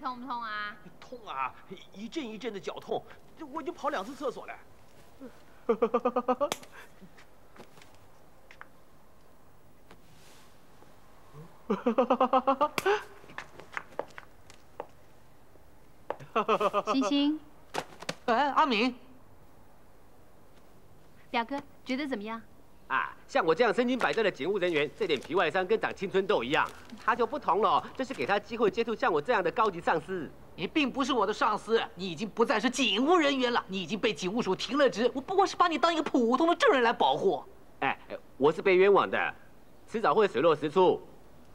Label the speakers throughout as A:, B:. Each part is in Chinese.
A: 痛不痛啊？
B: 痛啊，一阵一阵的绞痛，我已经跑两次厕所了。
A: 星星，
C: 哎，阿敏，
A: 表哥觉得怎么样？
D: 啊，像我这样身经百战的警务人员，这点皮外伤跟长青春痘一样。他就不同了，这是给他机会接触像我这样的高级上司。
C: 你并不是我的上司，你已经不再是警务人员了，你已经被警务署停了职。我不过是把你当一个普通的证人来保护。
D: 哎，我是被冤枉的，迟早会水落石出。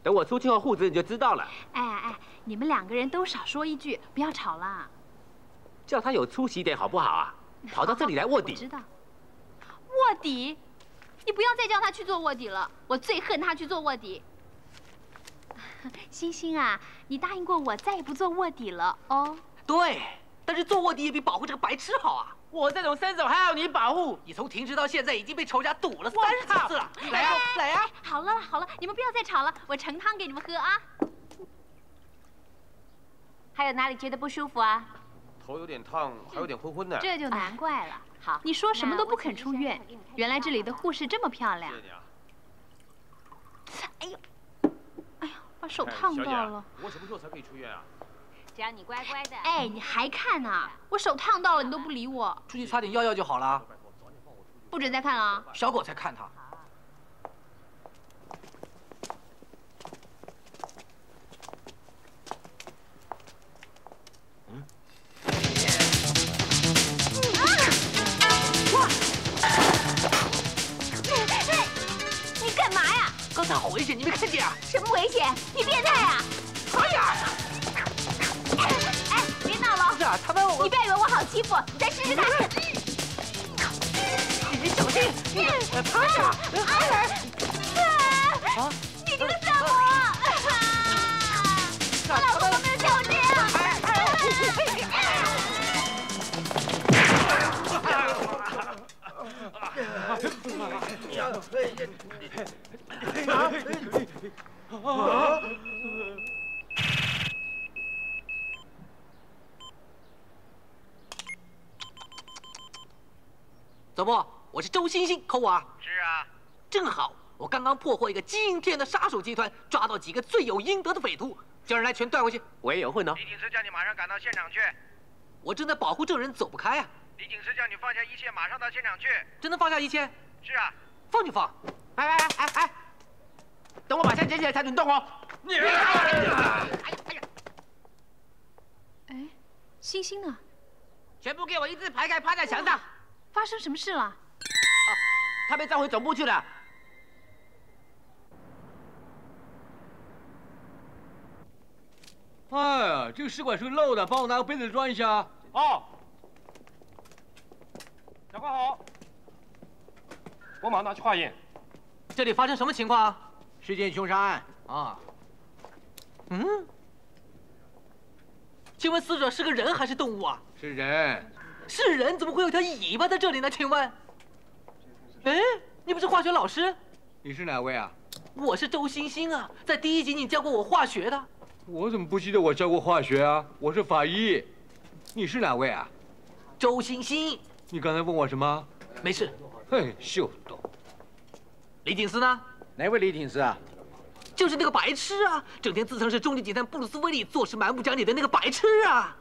D: 等我出去后护职你就知道了。
A: 哎哎，你们两个人都少说一句，不要吵了。
D: 叫他有出息点好不好啊？跑到这里来卧底。
A: 我知道。卧底？你不要再叫他去做卧底了，我最恨他去做卧底。星星啊，你答应过我再也不做卧底了哦。
C: 对，但是做卧底也比保护这个白痴好啊。
D: 我这种身手还要你保护？
C: 你从停职到现在已经被仇家堵了三十次了。来呀，来呀！
A: 好了好了，你们不要再吵了，我盛汤给你们喝啊。还有哪里觉得不舒服啊？
E: 头有点烫，还有点昏昏的。
A: 这就难怪了。好，你说什么都不肯出院，原来这里的护士这么漂亮。
E: 谢谢你啊。
A: 哎呦，哎呀，把手烫到了。
E: 我什么时候才可以出院啊？
A: 只要你乖乖的。哎，你还看呢？我手烫到了，你都不理我。
C: 出去擦点药药就好了。
A: 不准再看了。
C: 小狗才看他。好危险，你没看见啊？
A: 什么危险？你变态啊！
C: 哎呀！
A: 哎，别闹了！
C: 是啊，他们我……
A: 你不要以为我好欺负，你再试试看。
C: 你小心！趴下！
A: 啊！你这个色魔！我老公都没有叫我这
E: 样。
C: 怎么？我是周星星，扣我啊！
F: 是啊，
C: 正好我刚刚破获一个惊天的杀手集团，抓到几个罪有应得的匪徒，叫人来全带回去。
D: 我也有份呢。
F: 李警司叫你马上赶到现场去。
C: 我正在保护证人，走不开啊。
F: 李警司叫你放下一切，马上到现场去。
C: 真的放下一切？
F: 是啊。
C: 放就放。
D: 哎哎哎哎！等我把枪捡起来才准动哦。你！哎
A: 呀！哎，星星呢？
D: 全部给我一字排开，趴在墙上。
A: 发生什么事了？啊，
D: 他被召回总部去了。
G: 哎呀，这个试管是漏的，帮我拿个杯子装一下。
E: 哦。长官好，我马上拿去化验。
C: 这里发生什么情况？
G: 是件凶杀案啊。
C: 嗯？请问死者是个人还是动物啊？
G: 是人。
C: 是人，怎么会有条尾巴在这里呢？请问，哎，你不是化学老师？
G: 你是哪位啊？
C: 我是周星星啊，在第一集你教过我化学的。
G: 我怎么不记得我教过化学啊？我是法医。你是哪位啊？
C: 周星星。
G: 你刚才问我什么？
C: 没事。
G: 嘿，秀逗。
C: 李警司呢？
G: 哪位李挺师啊？
C: 就是那个白痴啊，整天自称是中级警探布鲁斯威利，做事蛮不讲理的那个白痴啊。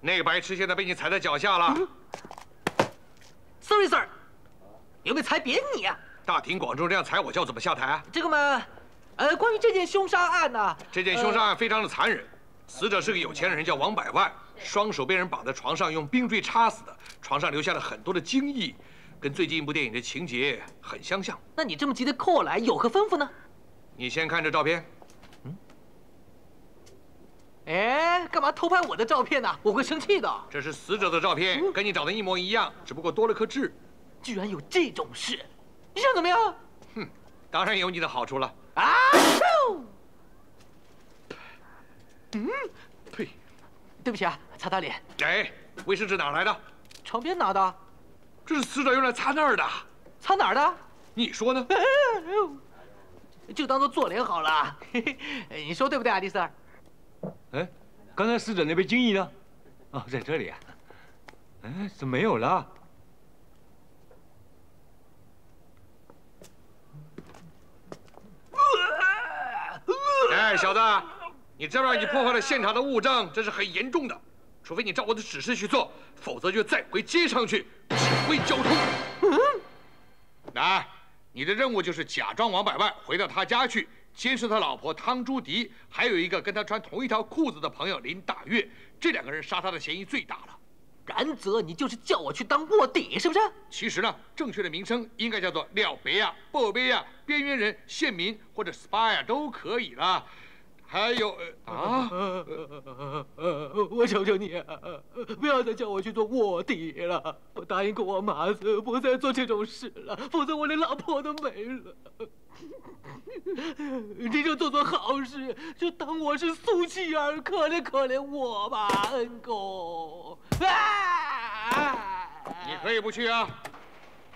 E: 那个白痴现在被你踩在脚下了。
C: Sorry, sir，有没有踩扁你啊？
E: 大庭广众这样踩我，叫怎么下台啊？
C: 这个嘛，呃，关于这件凶杀案呢？
E: 这件凶杀案非常的残忍，死者是个有钱人，叫王百万，双手被人绑在床上，用冰锥插死的，床上留下了很多的精液，跟最近一部电影的情节很相像。
C: 那你这么急的扣我来，有何吩咐呢？
E: 你先看这照片。
C: 嗯哎，干嘛偷拍我的照片呢？我会生气的。
E: 这是死者的照片，跟你长得一模一样，只不过多了颗痣。
C: 居然有这种事，你想怎么样？
E: 哼，当然有你的好处了。啊！
C: 嗯，呸！对不起啊，擦擦脸。
E: 哎，卫生纸哪来的？
C: 床边拿的。
E: 这是死者用来擦那儿的。
C: 擦哪儿的？
E: 你说呢？
C: 就当做做脸好了。你说对不对啊，迪斯尔？
G: 哎，刚才死者那杯精液呢？哦，在这里啊。哎，怎么没有了？
E: 哎，小子，你知道你破坏了现场的物证，这是很严重的。除非你照我的指示去做，否则就再回街上去交通。来，你的任务就是假装王百万回到他家去，监视他老婆汤朱迪，还有一个跟他穿同一条裤子的朋友林大月。这两个人杀他的嫌疑最大了。
C: 然则你就是叫我去当卧底，是不是？
E: 其实呢，正确的名称应该叫做廖别亚、鲍贝亚、边缘人、县民或者 spy 啊，都可以了。还有啊，
C: 我求求你，不要再叫我去做卧底了。我答应过我马子，不再做这种事了，否则我连老婆都没了。你就做做好事，就当我是苏乞儿，可怜可怜我吧，恩公。
E: 你可以不去啊，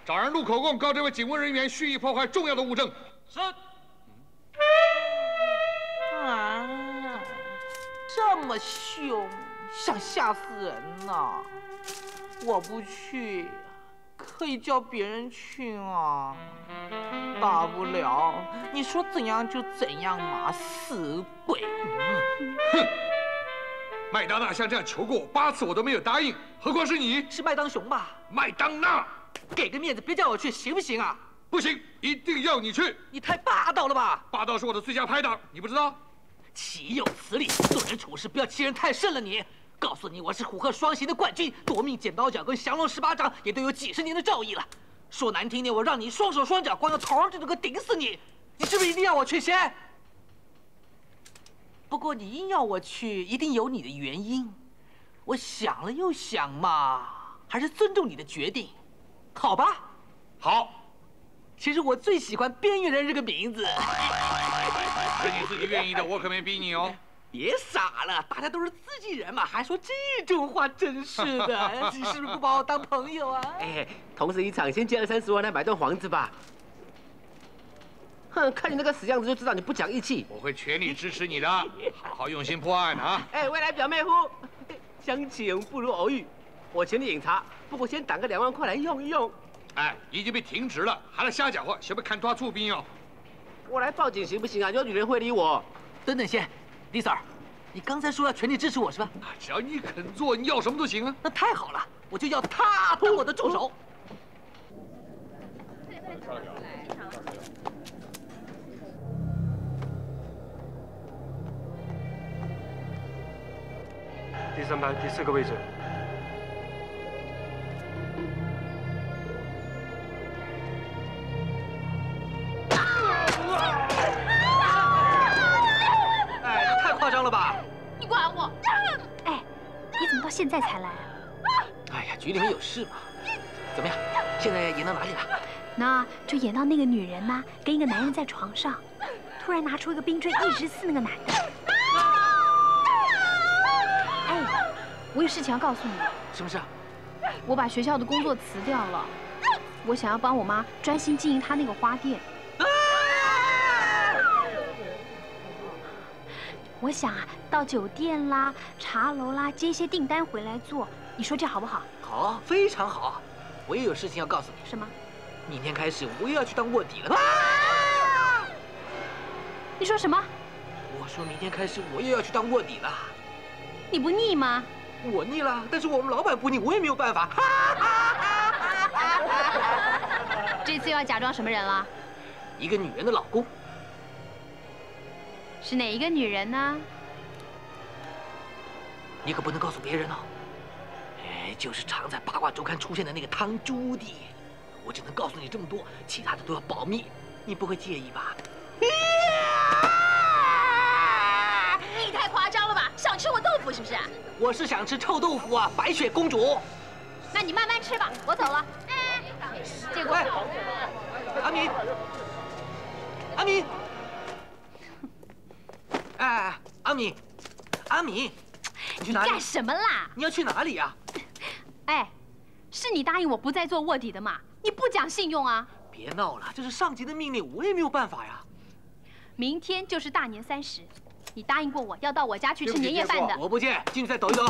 E: 找人录口供，告这位警务人员蓄意破坏重要的物证。
C: 是。这么凶，想吓死人呢！我不去，可以叫别人去啊。大不了你说怎样就怎样嘛，死鬼！
E: 哼！麦当娜像这样求过我八次，我都没有答应，何况是你？
C: 是麦当雄吧？
E: 麦当娜，
C: 给个面子，别叫我去，行不行啊？
E: 不行，一定要你去！
C: 你太霸道了吧？
E: 霸道是我的最佳拍档，你不知道？
C: 岂有此理！做人处事不要欺人太甚了。你，告诉你，我是虎鹤双形的冠军，夺命剪刀脚跟降龙十八掌也都有几十年的造诣了。说难听点，我让你双手双脚光着头就能够顶死你。你是不是一定要我去先？不过你硬要我去，一定有你的原因。我想了又想嘛，还是尊重你的决定，好吧？
E: 好。
C: 其实我最喜欢“边缘人”这个名字。
E: 是你自己愿意的，我可没逼你哦。
C: 别傻了，大家都是自己人嘛，还说这种话，真是的。你是不是不把我当朋友啊？
D: 哎，同时一场，先借二三十万来买栋房子吧。哼，看你那个死样子就知道你不讲义气。
E: 我会全力支持你的，好好用心破案啊！
D: 哎，未来表妹夫，相请不如偶遇，我请你饮茶，不过先打个两万块来用一用。
E: 哎，已经被停职了，还来瞎搅和，想不看抓住兵哦？
D: 我来报警行不行啊？有女人会理我？
C: 等等先，李 Sir，你刚才说要全力支持我是吧？
E: 只要你肯做，你要什么都行啊。
C: 那太好了，我就要他当我的助手。
H: 第三排第四个位置。
A: 现在才来啊！
C: 哎呀，局里面有事嘛。怎么样？现在演到哪里了？
A: 那就演到那个女人呢，跟一个男人在床上，突然拿出一个冰锥一直刺那个男的。哎，我有事情要告诉你。
C: 什么事？
A: 我把学校的工作辞掉了，我想要帮我妈专心经营她那个花店。我想啊，到酒店啦、茶楼啦接一些订单回来做，你说这好不好？
C: 好，非常好。我也有事情要告诉你。
A: 什么？
C: 明天开始我又要去当卧底了。
A: 你说什么？
C: 我说明天开始我又要去当卧底了。
A: 你不腻吗？
C: 我腻了，但是我们老板不腻，我也没有办法。
A: 这次要假装什么人了？
C: 一个女人的老公。
A: 是哪一个女人呢？
C: 你可不能告诉别人哦。哎，就是常在八卦周刊出现的那个汤朱迪。我只能告诉你这么多，其他的都要保密。你不会介意吧？
A: 你太夸张了吧？想吃我豆腐是不是？
C: 我是想吃臭豆腐啊，白雪公主。
A: 那你慢慢吃吧，我走了。借过。
C: 阿明，阿明。哎，阿米，阿米，
A: 你去哪里干什么啦？
C: 你要去哪里呀？
A: 哎，是你答应我不再做卧底的嘛？你不讲信用啊！
C: 别闹了，这是上级的命令，我也没有办法呀。
A: 明天就是大年三十，你答应过我要到我家去吃年夜饭的。
C: 我不见，进去再抖一抖。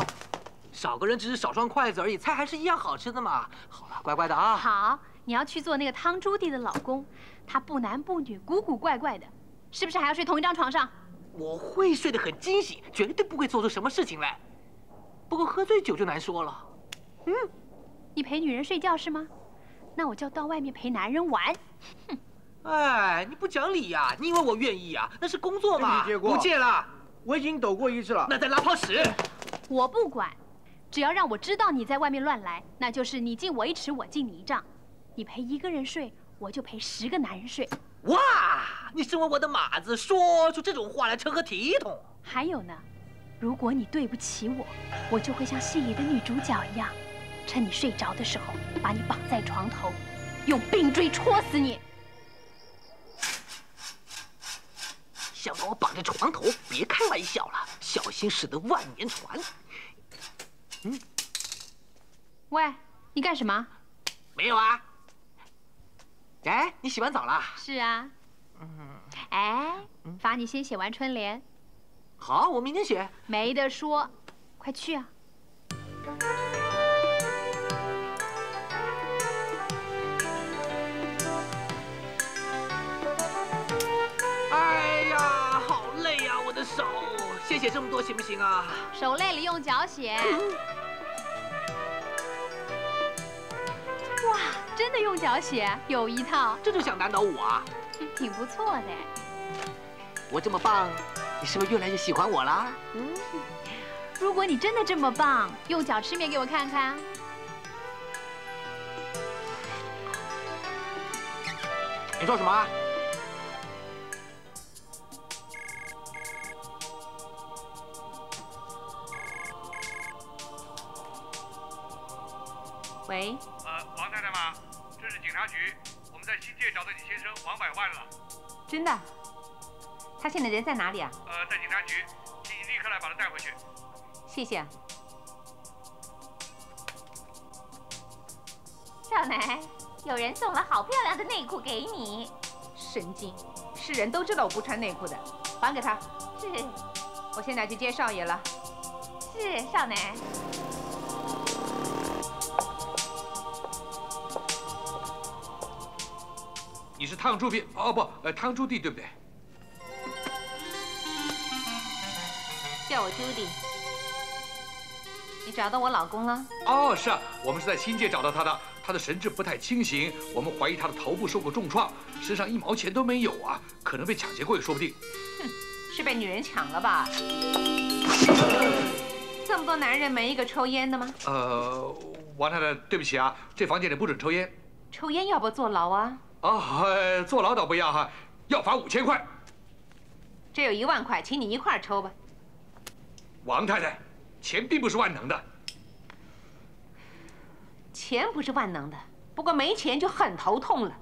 C: 少个人只是少双筷子而已，菜还是一样好吃的嘛。好了，乖乖的啊。
A: 好，你要去做那个汤朱棣的老公，他不男不女，古古怪怪的，是不是还要睡同一张床上？
C: 我会睡得很惊喜，绝对不会做出什么事情来。不过喝醉酒就难说了。
A: 嗯，你陪女人睡觉是吗？那我就到外面陪男人玩。
C: 哼，哎，你不讲理呀！你以为我愿意啊？那是工作嘛。
B: 不
C: 借了，
B: 我已经抖过一次了。
C: 那再拉泡屎。
A: 我不管。只要让我知道你在外面乱来，那就是你敬我一尺，我敬你一丈。你陪一个人睡，我就陪十个男人睡。
C: 哇，你身为我的马子，说出这种话来成何体统？
A: 还有呢，如果你对不起我，我就会像戏里的女主角一样，趁你睡着的时候，把你绑在床头，用冰锥戳死你。
C: 想把我绑在床头？别开玩笑了，小心驶得万年船。
A: 嗯，喂，你干什么？
C: 没有啊。哎，你洗完澡了？
A: 是啊。嗯。哎，罚你先写完春联。
C: 好，我明天写。
A: 没得说，快去啊。
C: 哎呀，好累呀，我的手。先写这么多行不行啊？
A: 手累了用脚写。哇，真的用脚写，有一套，
C: 这就想难倒我啊？
A: 挺不错的。
C: 我这么棒，你是不是越来越喜欢我啦？嗯，
A: 如果你真的这么棒，用脚吃面给我看看。
C: 你说什么？
A: 喂。
F: 界找到你先生王百万了。
I: 真的？他现在人在哪里啊？
F: 呃，在警察局，请你立刻来把他带回去。
I: 谢谢。
J: 少奶，有人送了好漂亮的内裤给你。
I: 神经！是人都知道我不穿内裤的，还给他。
J: 是。
I: 我现在去接少爷了。
J: 是少奶。
E: 你是汤朱棣哦不，呃汤朱棣对不对？
I: 叫我朱棣。你找到我老公了？哦，
E: 是啊，我们是在新界找到他的，他的神志不太清醒，我们怀疑他的头部受过重创，身上一毛钱都没有啊，可能被抢劫过也说不定。
I: 哼，是被女人抢了吧？这么多男人，没一个抽烟的吗？
E: 呃，王太太，对不起啊，这房间里不准抽烟。
I: 抽烟要不坐牢啊？
E: 啊，坐牢倒不要哈，要罚五千块。
I: 这有一万块，请你一块抽吧。
E: 王太太，钱并不是万能的。
I: 钱不是万能的，不过没钱就很头痛了。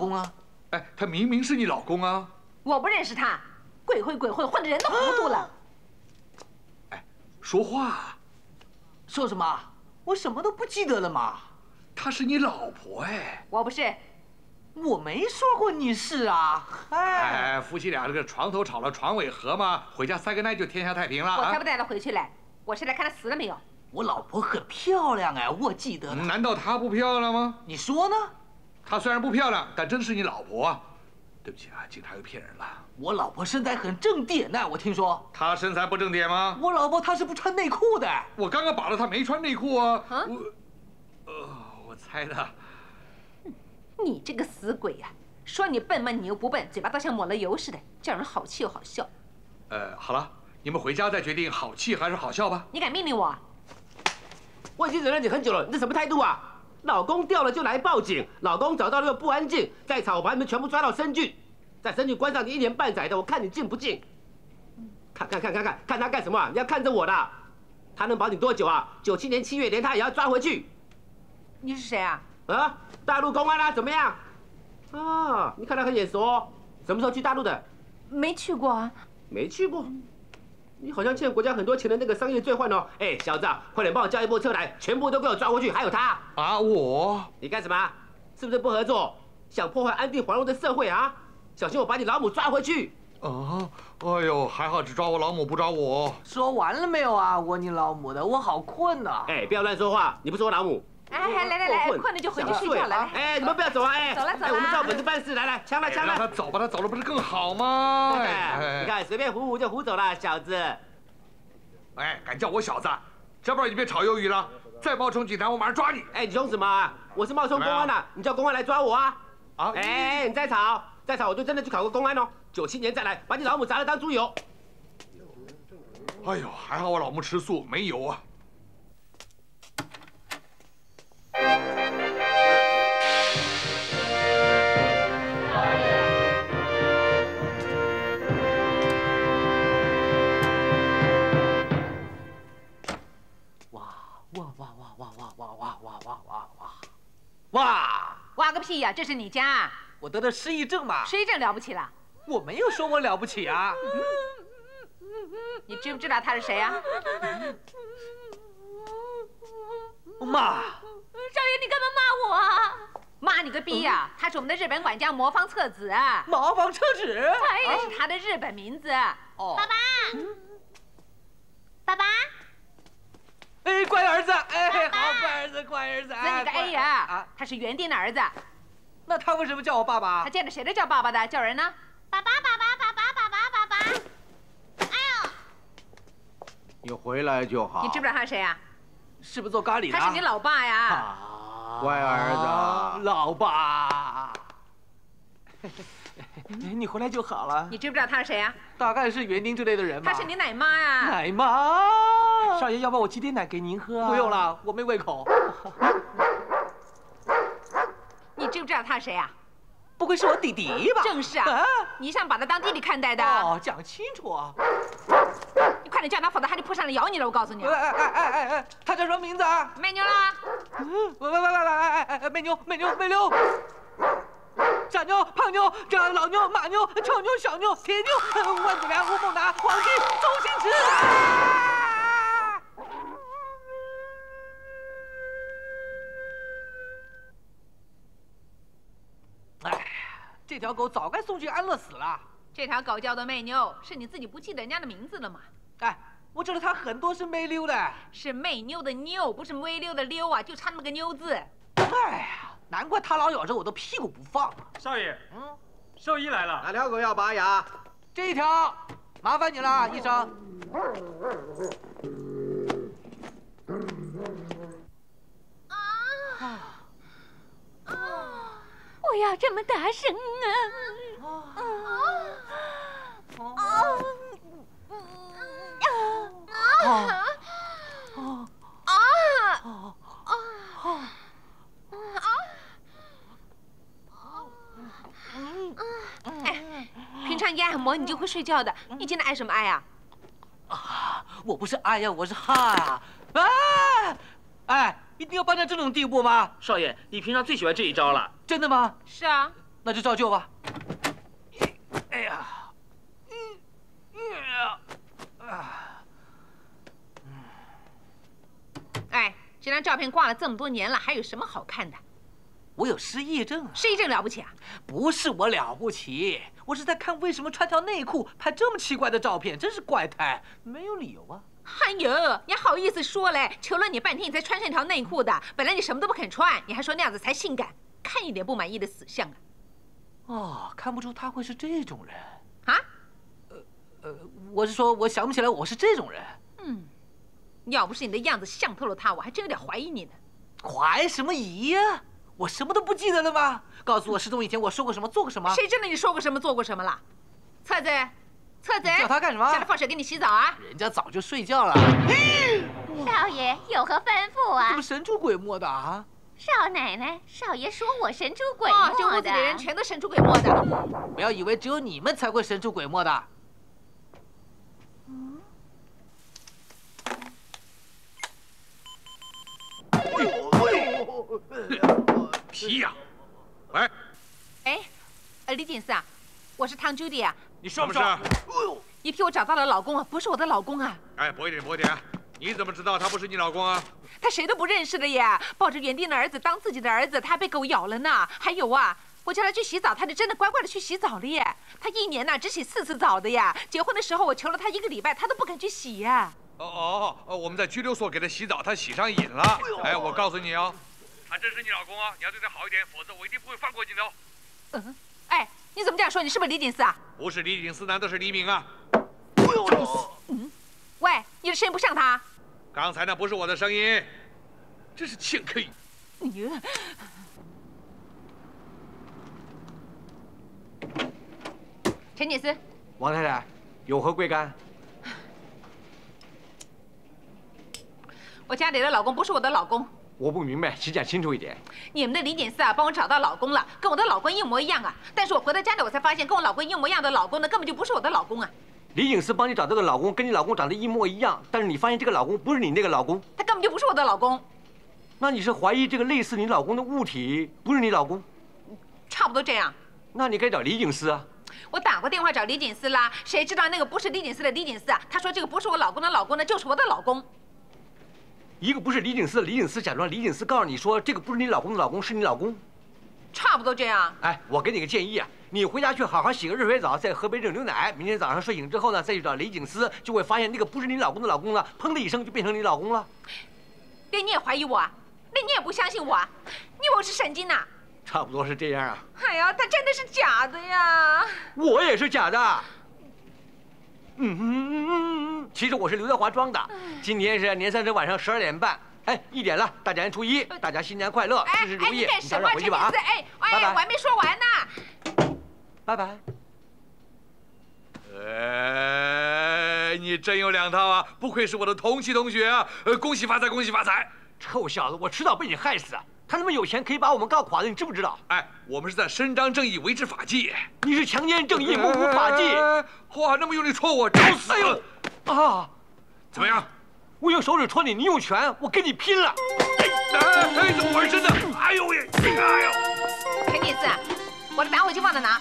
I: 公
C: 啊。
E: 哎，他明明是你老公啊。
I: 我不认识他，鬼混鬼混，混的人都糊涂了。
E: 哎，说话。
C: 说什么？我什么都不记得了嘛。
E: 她是你老婆哎。
I: 我不是，
C: 我没说过你是啊。
E: 哎，夫妻俩这个床头吵了床尾和嘛，回家塞个奶就天下太平了。
I: 我才不带他回去嘞，我是来看他死了没有。
C: 我老婆很漂亮哎，我记得。
E: 难道她不漂亮吗？
C: 你说呢？
E: 她虽然不漂亮，但真是你老婆。对不起啊，警察又骗人了。
C: 我老婆身材很正点呢，我听说。
E: 她身材不正点吗？
C: 我老婆她是不穿内裤的。
E: 我刚刚把了她没穿内裤啊。啊？我，呃，我猜的。
I: 你这个死鬼呀！说你笨吗？你又不笨，嘴巴倒像抹了油似的，叫人好气又好笑。
E: 呃，好了，你们回家再决定好气还是好笑吧。
I: 你敢命令我？
D: 我已经忍了你很久了，你这什么态度啊？老公掉了就来报警，老公找到了又不安静，再吵我把你们全部抓到深郡，在深郡关上你一年半载的，我看你进不进？看看看看看看他干什么啊？你要看着我的。他能保你多久啊？九七年七月，连他也要抓回去。
I: 你是谁啊？
D: 啊，大陆公安啦，怎么样？啊，你看他很眼熟哦。什么时候去大陆的？
I: 没去过啊。
D: 没去过。你好像欠国家很多钱的那个商业罪犯哦。哎，小子，快点帮我叫一部车来，全部都给我抓回去。还有他。
E: 啊，我？
D: 你干什么？是不是不合作？想破坏安定繁荣的社会啊？小心我把你老母抓回去。
E: 啊，哎呦，还好只抓我老母，不抓我。
C: 说完了没有啊？我你老母的，我好困呐！
D: 哎，不要乱说话，你不是我老母。
I: 哎，来来来，困了就回去睡觉了。
D: 哎，你们不要走啊！哎，
I: 走了走了。
D: 我们照本子办事，来来，枪了枪了。
E: 让他走吧，他走了不是更好吗？
D: 你看，随便唬唬就唬走了，小子。
E: 哎，敢叫我小子，这不你别炒鱿鱼了。再冒充警察，我马上抓你。
D: 哎，你凶什么啊？我是冒充公安的，你叫公安来抓我啊？啊！哎，你再吵再吵，我就真的去考个公安哦。九七年再来，把你老母砸了当猪油。
E: 哎呦，还好我老母吃素，没油啊。
C: 哇哇哇哇哇哇哇哇哇哇哇
I: 个屁呀这是你家？
C: 我得的失忆症嘛
I: 失忆症了不起了？
C: 我没有说我了不起啊。
I: 你知不知道他是谁呀
C: 妈！
J: 少爷，你干嘛骂我啊？
I: 骂你个逼呀！他是我们的日本管家魔方册子。
C: 魔方厕子？
I: 这是他的日本名字。
J: 哦。爸爸。爸爸。
C: 哎，乖儿子！哎，好乖儿子，乖儿子。
I: 那你个 A 呀！啊，他是园丁的儿子。
C: 那他为什么叫我爸爸？
I: 他见着谁都叫爸爸的，叫人呢？
J: 爸爸，爸爸，爸爸，爸爸，爸爸。哎呦！
G: 你回来就好。
I: 你知不知道他是谁啊？
C: 是不是做咖喱的？
I: 他是你老爸呀！
C: 啊，
G: 乖儿子，
C: 老爸。你回来就好了。
I: 你知不知道他是谁啊？
C: 大概是园丁之类的人吧。
I: 他是你奶妈呀。
C: 奶妈。
B: 少爷，要不我沏点奶给您喝？
C: 不用了，我没胃口。
I: 你知不知道他是谁啊？
C: 不会是我弟弟吧？
I: 正是啊，你想把他当弟弟看待的。
C: 哦，讲清楚啊！
I: 你叫他，否则他就扑上来咬你了。我告诉你。
C: 哎哎哎哎哎，他叫什么名字啊？
I: 美妞啦！
C: 喂喂喂喂喂哎哎哎，美妞美妞美妞，傻妞胖妞这老妞马妞臭妞小妞铁妞万子良吴孟达黄金周星驰。哎呀，这条狗早该送去安乐死了。
I: 这条狗叫做媚妞，是你自己不记得人家的名字了吗？
C: 哎，我知道他很多是媚溜的，
I: 是媚妞的妞，不是微溜的溜啊，就差那么个妞字。
C: 哎呀，难怪他老咬着我的屁股不放。
H: 少爷，嗯，兽医来了。
D: 哪条狗要拔牙？
C: 这一条，麻烦你了，医生。
J: 啊啊！不要这么大声啊！啊啊啊啊啊
I: 哎，平常一按摩你就会睡觉的，你今天挨什么挨啊？
C: 啊，我不是挨呀，我是哈！啊！哎，一定要办到这种地步吗？
B: 少爷，你平常最喜欢这一招了。
C: 真的吗？
I: 是啊。
C: 那就照旧吧。哎呀，嗯，嗯
I: 啊，哎，这张照片挂了这么多年了，还有什么好看的？
C: 我有失忆症啊！
I: 失忆症了不起啊？
C: 不是我了不起，我是在看为什么穿条内裤拍这么奇怪的照片，真是怪胎，没有理由啊！
I: 哎呦，你好意思说嘞？求了你半天，你才穿上一条内裤的，本来你什么都不肯穿，你还说那样子才性感，看一点不满意的死相啊！
C: 哦，看不出他会是这种人
I: 啊？
C: 呃呃，我是说，我想不起来我是这种人。
I: 嗯，要不是你的样子像透了他，我还真有点怀疑你呢。
C: 怀什么疑呀？我什么都不记得了吗？告诉我失踪以前我说过什么，做过什么？
I: 谁知道你说过什么，做过什么了？册子，册子，
C: 叫他干什么？
I: 叫他放水给你洗澡啊！
C: 人家早就睡觉了。
J: 少爷有何吩咐啊？
C: 怎么神出鬼没的啊？
J: 少奶奶，少爷说我神出鬼没的。
I: 这屋子里人全都神出鬼没的。
C: 不要以为只有你们才会神出鬼没的。
E: 皮呀！喂，
I: 哎，呃，李锦司啊，我是汤 Judy 啊，
E: 你说不是？哎
I: 你替我找到了老公啊，不是我的老公啊，
E: 哎，薄一点，薄一点。你怎么知道他不是你老公啊？
I: 他谁都不认识的耶，抱着园丁的儿子当自己的儿子，他还被狗咬了呢。还有啊，我叫他去洗澡，他就真的乖乖的去洗澡了耶。他一年呢只洗四次澡的呀。结婚的时候我求了他一个礼拜，他都不肯去洗呀。
E: 哦哦哦，我们在拘留所给他洗澡，他洗上瘾了。哎，我告诉你哦，
F: 他真是你老公啊！你要对他好一点，否则我一定不会放过你的哦。
I: 嗯，哎，你怎么这样说？你是不是李锦司啊？
E: 不是李锦司，难道是黎明啊？
I: 嗯，喂，你的声音不像他。
E: 刚才那不是我的声音，真是欠 K。
I: 你。陈锦司，
G: 王太太，有何贵干？
I: 我家里的老公不是我的老公。
G: 我不明白，请讲清楚一点。
I: 你们的李警司啊，帮我找到老公了，跟我的老公一模一样啊。但是我回到家里，我才发现跟我老公一模一样的老公呢，根本就不是我的老公啊。
G: 李警司帮你找这个老公，跟你老公长得一模一样，但是你发现这个老公不是你那个老公，
I: 他根本就不是我的老公。
G: 那你是怀疑这个类似你老公的物体不是你老公？
I: 差不多这样。
G: 那你该找李警司啊。
I: 我打过电话找李警司啦，谁知道那个不是李警司的李警司啊？他说这个不是我老公的老公呢，就是我的老公。
G: 一个不是李警司的李警司假装李警司告诉你说这个不是你老公的老公，是你老公。
I: 差不多这样。
G: 哎，我给你个建议啊，你回家去好好洗个热水澡，再喝杯热牛奶。明天早上睡醒之后呢，再去找李警司，就会发现那个不是你老公的老公了，砰的一声就变成你老公了。
I: 连你也怀疑我啊？那你也不相信我？你以为我是神经呐？
G: 差不多是这样啊。
I: 哎呀，他真的是假的呀！
G: 我也是假的。嗯嗯嗯嗯嗯，其实我是刘德华装的。今天是年三十晚上十二点半，哎，一点了，大年初一，大家新年快乐，事事如意。
I: 你
G: 早点回去吧啊！
I: 哎哎，我还没说完呢。
G: 拜拜。
E: 哎，你真有两套啊！不愧是我的同期同学啊！呃，恭喜发财，恭喜发财！
G: 臭小子，我迟早被你害死！他那么有钱，可以把我们告垮的，你知不知道？
E: 哎，我们是在伸张正义，维持法纪。
G: 你是强奸正义，模糊法纪！
E: 哇，那么用力戳我，找死！
G: 哎呦，啊，
E: 怎么样？
G: 我用手指戳你，你用拳，我跟你拼了！
E: 哎哎，怎么回事呢？哎呦喂！哎呦！
I: 陈女士，我的打火机忘在哪？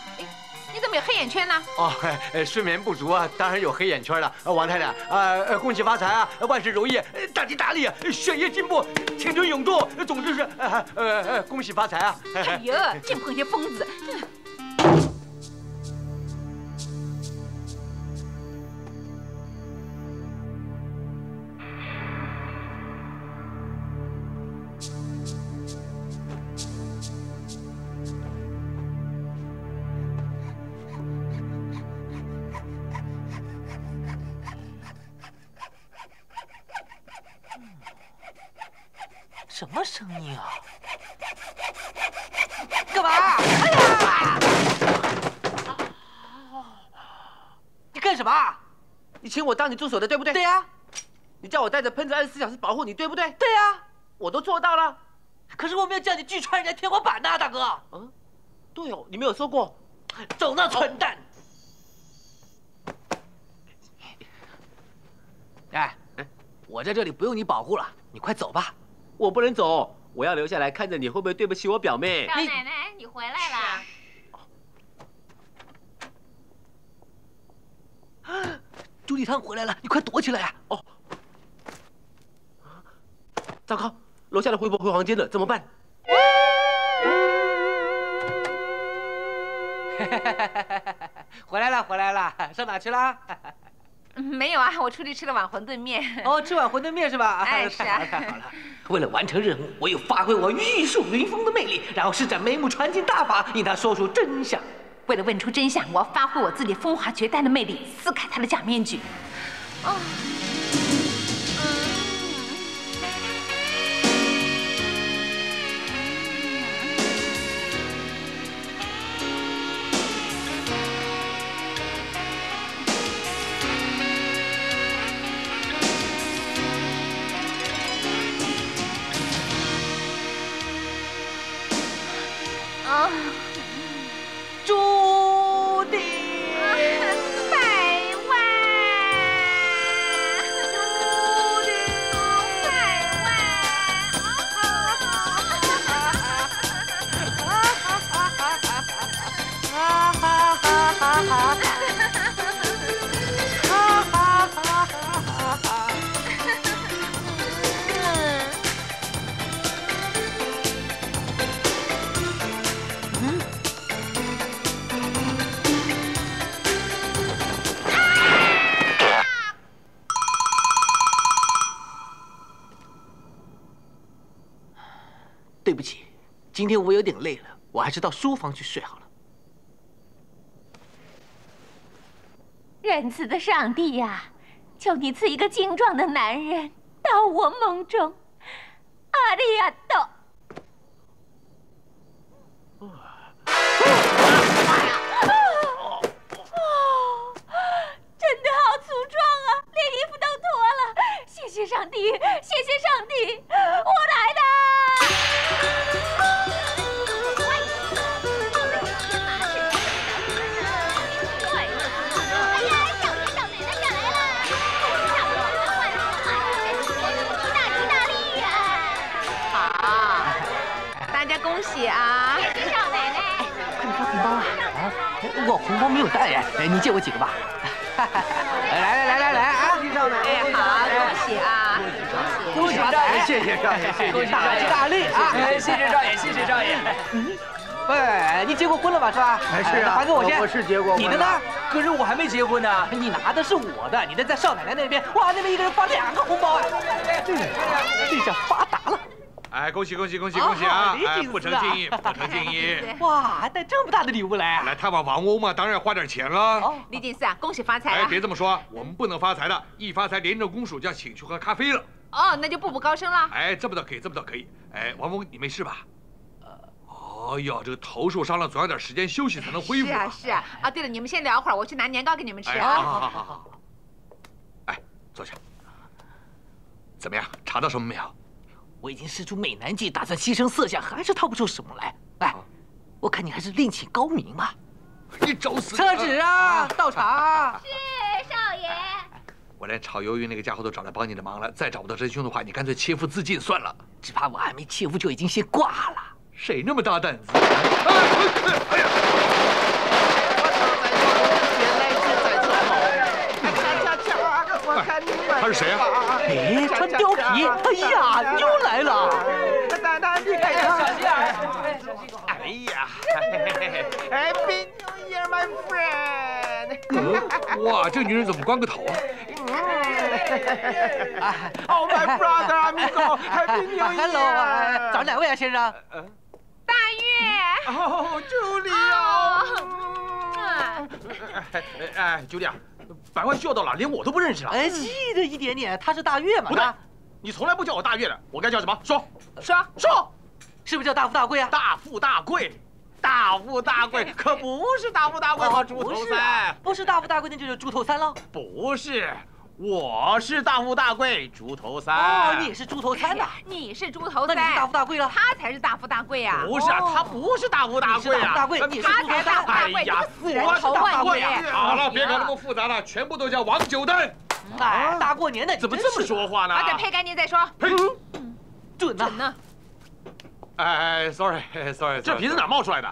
I: 你怎么有黑眼圈呢？
G: 哦，哎，睡眠不足啊，当然有黑眼圈了。王太太，啊，恭喜发财啊，万事如意，大吉大利，学业进步，青春永驻。总之是，呃呃，恭喜发财啊！
I: 哎呀，净碰些疯子。
C: 什么声音啊？干嘛？哎呀！你干什么？
D: 你请我当你助手的，对不对？
C: 对呀。
D: 你叫我带着喷子二十四小时保护你，对不对？
C: 对呀。
D: 我都做到了。
C: 可是我没有叫你锯穿人家天花板呐，大哥。
D: 嗯，对哦，你没有说过。
C: 走那蠢蛋！哎，我在这里不用你保护了，你快走吧。
D: 我不能走，我要留下来看着你会不会对不起我表妹。
J: 老奶奶，你回来啦。
C: 朱立汤回来了，你快躲起来啊！
D: 哦，糟糕，楼下的回婆回房间了，怎么办？
C: 回来了，回来了，上哪去了？
I: 没有啊，我出去吃了碗馄饨面。
C: 哦，吃碗馄饨面是吧？
I: 哎，是啊。
C: 太好了，为了完成任务，我又发挥我玉树临风的魅力，然后施展眉目传情大法，令他说出真相。
I: 为了问出真相，我要发挥我自己风华绝代的魅力，撕开他的假面具。哦。
C: 我有点累了，我还是到书房去睡好了。
J: 仁慈的上帝呀，求你赐一个精壮的男人到我梦中。
K: 少奶奶
C: 那边。哇，那边一个人发两个红包啊！这这下发达了。
E: 哎，恭喜恭喜恭喜恭喜啊！哎，不成敬意，不成敬意。
C: 哇，还带这么大的礼物来！
E: 来探望王翁嘛，当然要花点钱了。
I: 哦李警司啊，恭喜发财
E: 哎，
I: 啊！
E: 别这么说，我们不能发财的，一发财，廉政公署就要请去喝咖啡了。
I: 哦，那就步步高升了。
E: 哎，这么倒可以，这么倒可以。哎，王翁，你没事吧？哦哟，这个头受伤了，总要点时间休息才能恢复。
I: 是啊是啊。啊，对了，你们先聊会儿，我去拿年糕给你们吃
E: 哎，
I: 啊。
E: 好好好好。哎，坐下。怎么样？查到什么没有？
C: 我已经使出美男计，打算牺牲色相，还是套不出什么来。哎，我看你还是另请高明吧。
E: 你找死！
C: 撤职啊，到场。
K: 是少爷。
E: 我连炒鱿鱼那个家伙都找来帮你的忙了，再找不到真凶的话，你干脆切腹自尽算了。
C: 只怕我还没切腹就已经先挂了。
E: 谁那么大胆子？他是谁啊？
C: 哎，穿貂皮，哎呀，又来了！
L: 奶奶，你看小心啊！哎呀，哎，Happy New Year, my friend！
E: 哇，这个女人怎么光个头啊
L: ？Oh, my brother, amigo，Happy New
C: Year！Hello，哎找哪位啊，先生？
I: 大月。
L: 哦，朱莉啊！
I: 嗯
L: 哎，朱莉啊，百万秀到了，连我都不认识了。
C: 哎，记得一点点，他是大月嘛？
L: 不对，你从来不叫我大月的，我该叫什么？说
I: 说
L: 说，
C: 是不是叫大富大贵啊？
L: 大富大贵，大富大贵，可不是大富大贵吗？猪头
C: 不是啊
L: 三，
C: 不是大富大贵，那就是猪头三喽。
L: 不是，我是大富大贵，猪头三。
C: 哦，你也是猪头三呐？
I: 你是猪头三
C: 那你是大富，大贵了？
I: 他才是大富大贵啊！
L: 不是啊，他不是大富大
C: 你是
L: 贵啊，
C: 大富大贵，你是
I: 他
C: 猪头三
I: 才大富。大贵，
L: 哎呀
I: 你个死人头啊
L: 我是大富大贵
E: 好了，别搞那么复杂了，全部都叫王九蛋。
C: 哎，大过年的，
L: 怎么这么说话呢？
I: 把嘴配干净再说。
E: 呸！
C: 准呐
I: 准？呢，
E: 哎哎，sorry，sorry，
L: 这鼻子哪冒出来的？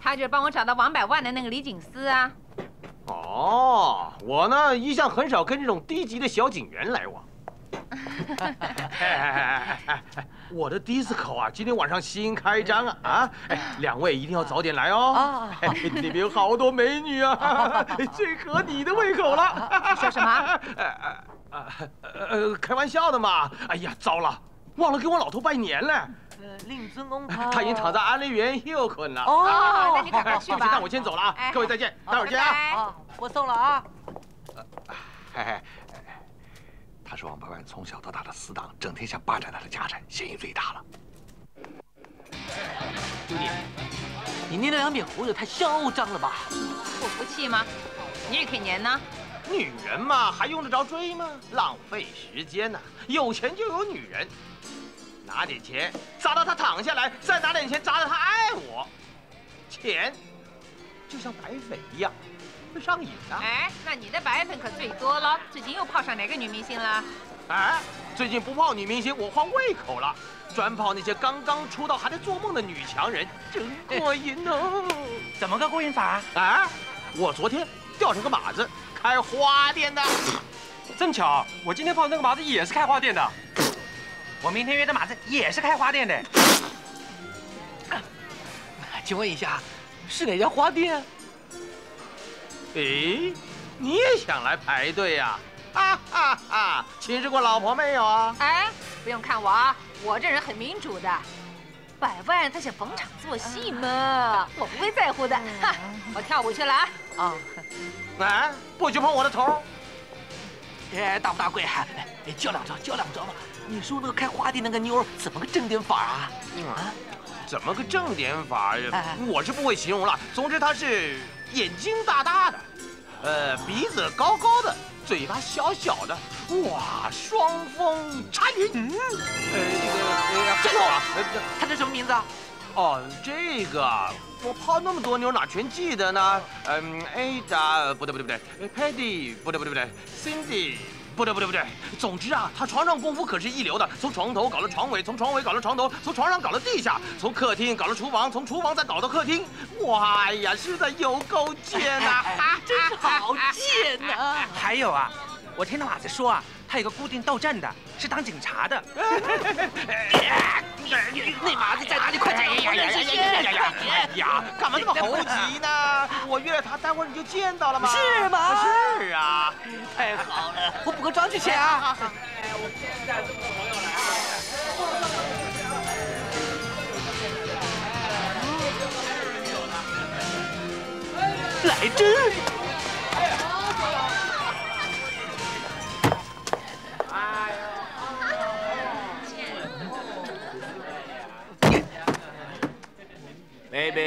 I: 他就是帮我找到王百万的那个李警司啊。
L: 哦，我呢一向很少跟这种低级的小警员来往。哎哎哎哎哎哎！我的 disco 啊，今天晚上新开张啊啊！哎，两位一定要早点来哦。那边有好多美女啊，最合你的胃口了。
I: 说什么？
L: 呃呃，开玩笑的嘛。哎呀，糟了，忘了给我老头拜年了。
C: 呃，令尊公他
L: 他已经躺在安利园休困了。
C: 哦
I: 啊那你赶快去吧，
L: 那我先走了啊
I: 哎！
L: 各位再见，待会儿见啊。
I: 拜拜
C: 啊，我送了啊。
E: 嘿嘿，他是王百万从小到大的死党，整天想霸占他的家产，嫌疑最大了。
C: 朱莉，你捏那两柄胡子太嚣张了吧？
I: 不服气吗？你也可以粘呢。
L: 女人嘛，还用得着追吗？浪费时间呐、有钱就有女人，拿点钱砸到他躺下来，再拿点钱砸到他爱我。钱就像白粉一样，会上瘾的、
I: 哎，那你的白粉可最多了。最近又泡上哪个女明星了？
L: 哎，最近不泡女明星，我换胃口了，专泡那些刚刚出道还在做梦的女强人，真过瘾哦！
H: 怎么个过瘾法？
L: 哎，我昨天钓上个马子，开花店的。
H: 真巧，我今天泡的那个马子也是开花店的。我明天约的马子也是开花店的。
C: 请问一下，是哪家花店？
L: 诶，你也想来排队呀、哈哈哈！亲试过老婆没有啊？
I: 哎，不用看我啊，我这人很民主的。百万，他想逢场作戏嘛，我不会在乎的。哈，我跳舞去了啊！
C: 啊，哎，不许碰我的头！哎，大富大贵，哎，教两招，教两招吧。你说那个开花店那个妞怎么个正点法啊？
L: 啊，怎么个正点法？我是不会形容了。总之，她是眼睛大大的，呃，鼻子高高的，嘴巴小小的，哇，双峰插云。嗯，呃，
C: 这个，这个，他叫什么名字啊？
L: 哦，这个我泡那么多妞，哪全记得呢？嗯，Ada，不对不对不对，Paddy，不对不对不对，Cindy。不对不对不对，总之啊，他床上功夫可是一流的，从床头搞到床尾，从床尾搞到床头，从床上搞到地下，从客厅搞到厨房，从厨房再搞到客厅。哇哎呀，实在有够贱呐！
C: 真是好贱呐！还有啊，我听到马子说啊，他有个固定到站的，是当警察的。那马子在哪里？快点！呀呀呀呀呀
L: 呀！呀，干嘛那么猴急呢？我约了他，待会儿你就见到了吗？
C: 是吗？
L: 是啊，
C: 太好了，我补个妆去先啊。来真。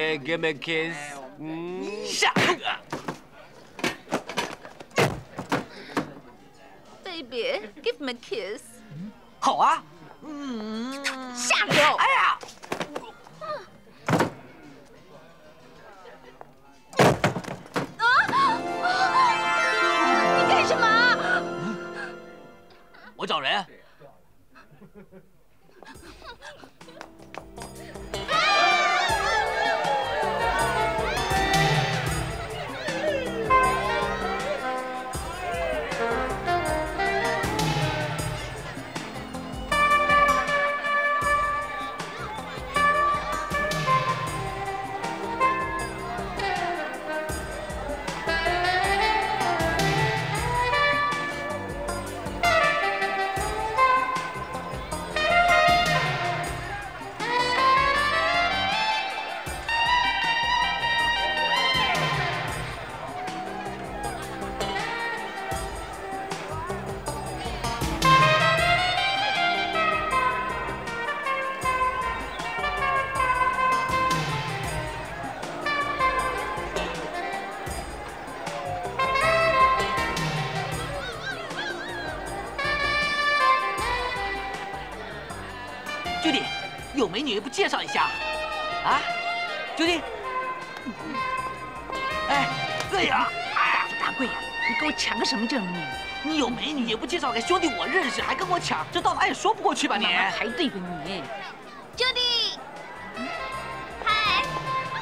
D: Baby, give me a kiss.
C: 下。
I: Baby, give me a kiss.
C: 好啊。
I: 嗯。下流。
C: 哎呀。
J: 你干什么？
C: 我找人。 兄弟我认识，还跟我抢，这到哪也说不过去吧你？
I: 排队吧你。
J: 兄弟，嗨，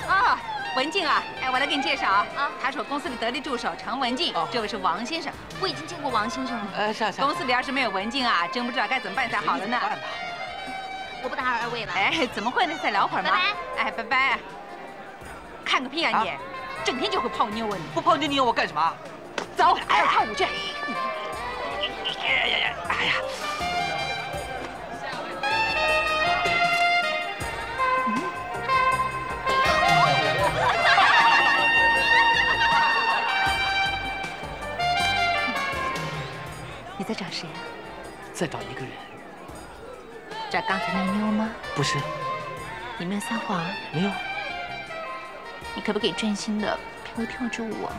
I: 啊，文静啊，哎，我来给你介绍啊，他是我公司的得力助手常文静，这位是王先生，
J: 我已经见过王先生了。
C: 呃，是啊是
I: 啊。公司里要是没有文静啊，真不知道该怎么办才好了呢。
J: 我不打扰二位了。
I: 哎，怎么会呢？再聊会儿嘛。
J: 拜拜。
I: 哎，拜拜。看个屁啊你！整天就会泡妞啊你！
C: 不泡妞你要我干什么？
I: 走，哎，跳舞去。在找谁啊？
C: 在找一个人。
I: 找刚才那妞吗？
C: 不是，
I: 你没有撒谎？
C: 没有。
I: 你可不可以专心的陪我跳支舞啊？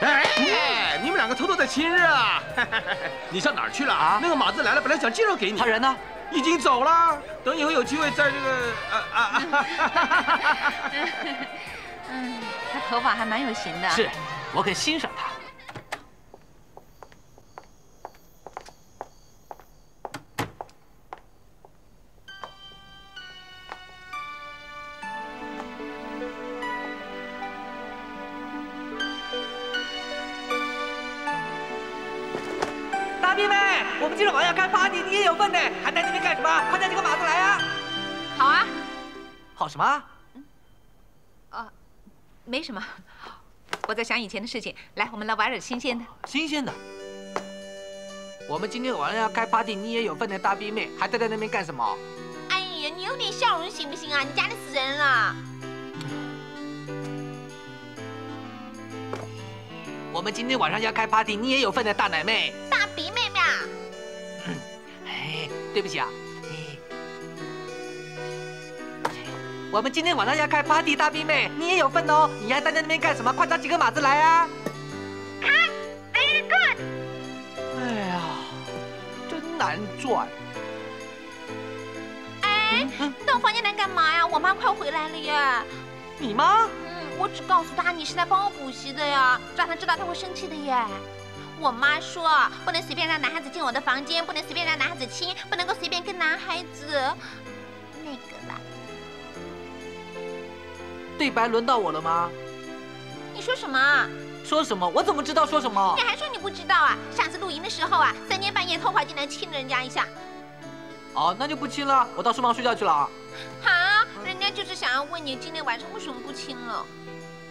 L: 哎，你们两个偷偷在亲热啊？你上哪儿去了啊？那个马子来了，本来想介绍给你。
C: 他人呢？
L: 已经走了。等以后有机会在这个……啊啊啊！
I: 嗯，他头发还蛮有型的。
C: 是，我很欣赏他。
I: 以前的事情。来，我们来玩点新鲜的。
C: 新鲜的。我们今天晚上要开 party，你也有份的，大逼妹还待在那边干什么？
K: 哎呀，你有点笑容行不行啊？你家里死人了。
C: 我们今天晚上要开 party，你也有份的，大奶妹。
K: 大鼻妹妹啊！
C: 哎，对不起啊。我们今天晚上要开 party，大逼妹，你也有份哦。你还待在那边干什么？快找几个马子来啊！
K: 开，very good。
C: 哎呀，真难赚。
K: 哎，到房间来干嘛呀？我妈快回来了耶。
C: 你妈？
K: 嗯，我只告诉她你是来帮我补习的呀，让她知道她会生气的耶。我妈说不能随便让男孩子进我的房间，不能随便让男孩子亲，不能够随便跟男孩子那个啦。
C: 对白轮到我了吗？
K: 你说什么？
C: 说什么？我怎么知道说什么？
K: 你还说你不知道啊？上次露营的时候啊，三更半夜偷跑进来亲了人家一下。
C: 哦，那就不亲了，我到书房睡觉去了啊。
K: 好，人家就是想要问你今天晚上为什么不亲了。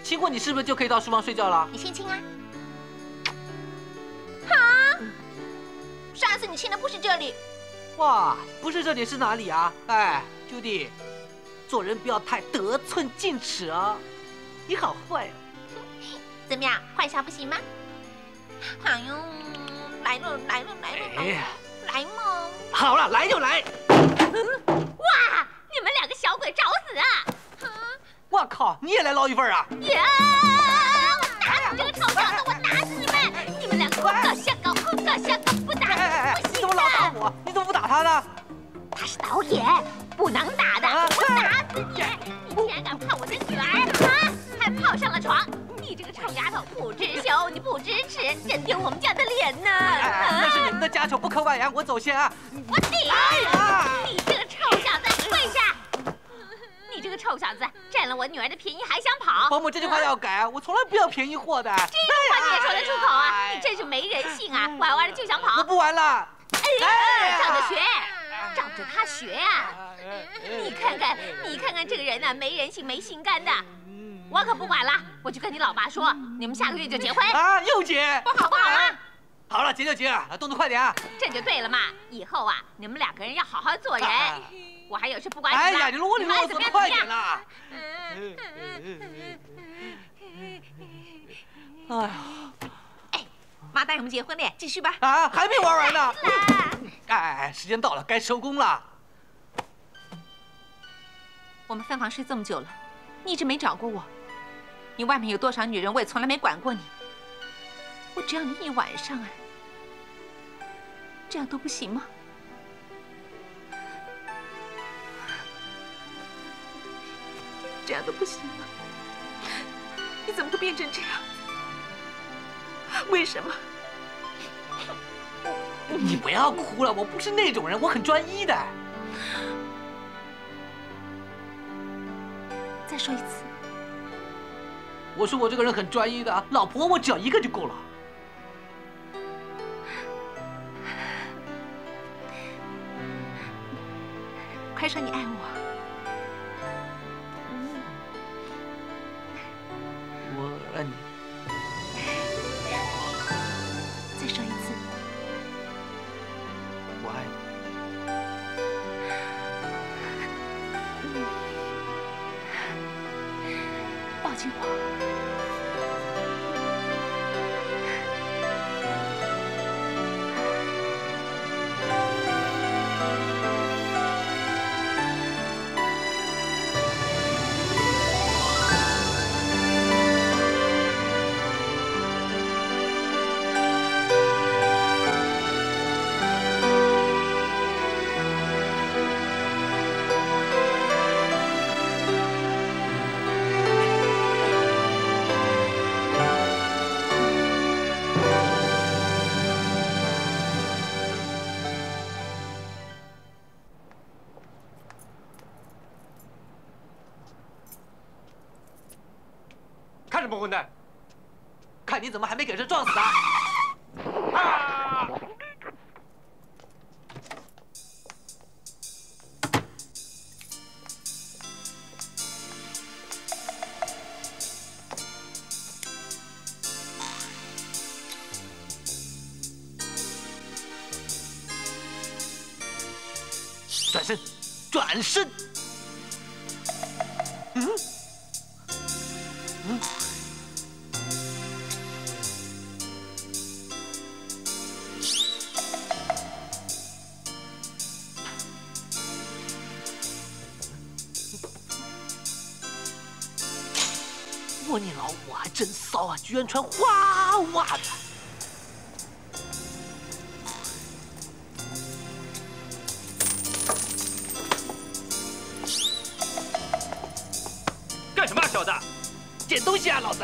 C: 亲过你是不是就可以到书房睡觉了？
K: 你先亲啊。好，上次你亲的不是这里。
C: 哇，不是这里是哪里啊？哎，兄弟。做人不要太得寸进尺啊！你好坏哦。
K: 怎么样，坏笑不行吗？哎呦，来了来了来了！哎呀，来嘛！
C: 好了，来就来。
K: 哇，你们两个小鬼找死啊！
C: 我靠，你也来捞一份啊？
K: 呀！我打死这个臭小子！我打死你们！你们两个搞瞎搞，搞瞎搞，不打不行
C: 你怎么老打我？你怎么不打他呢？
K: 他是导演，不能打不知羞，你不知耻，真丢我们家的脸呢！
C: 那是你们的家丑不可外扬，我走先啊！
K: 我顶！哎！你这个臭小子，跪下！你这个臭小子，占了我女儿的便宜还想跑？
C: 保姆，这句话要改，我从来不要便宜货的。
K: 这句话你也说得出口啊？你真是没人性啊！玩完了就想跑？
C: 我不玩了。
K: 哎，照着学。照着他学啊！你看看，你看看这个人呐，没人性，没心肝的。我可不管了，我去跟你老爸说，你们下个月就结婚
C: 啊！又结？
K: 不好不好啊！
C: 好了，结就结，动作快点啊！
K: 这就对了嘛！以后啊，你们两个人要好好做人。我还有事不管你了。
C: 哎呀，你啰里啰嗦，快点啦！哎呀！
K: 哎，妈答应我们结婚了，继续吧。
C: 啊，还没玩完呢。哎哎哎，时间到了，该收工了。
I: 我们分房睡这么久了，你一直没找过我。你外面有多少女人，我也从来没管过你。我只要你一晚上哎，这样都不行吗？这样都不行吗？你怎么会变成这样？为什么？
C: 你不要哭了，我不是那种人，我很专一的。
I: 再说一次。
C: 我说我这个人很专一的，老婆我只要一个就够了。
I: 快说你爱我。
C: 我爱你。
I: 再说一次。
C: 我爱
I: 你。抱紧我。
C: 撞死他！骚啊！居然穿花袜子。
M: 干什么啊，小子？捡东西啊，老子！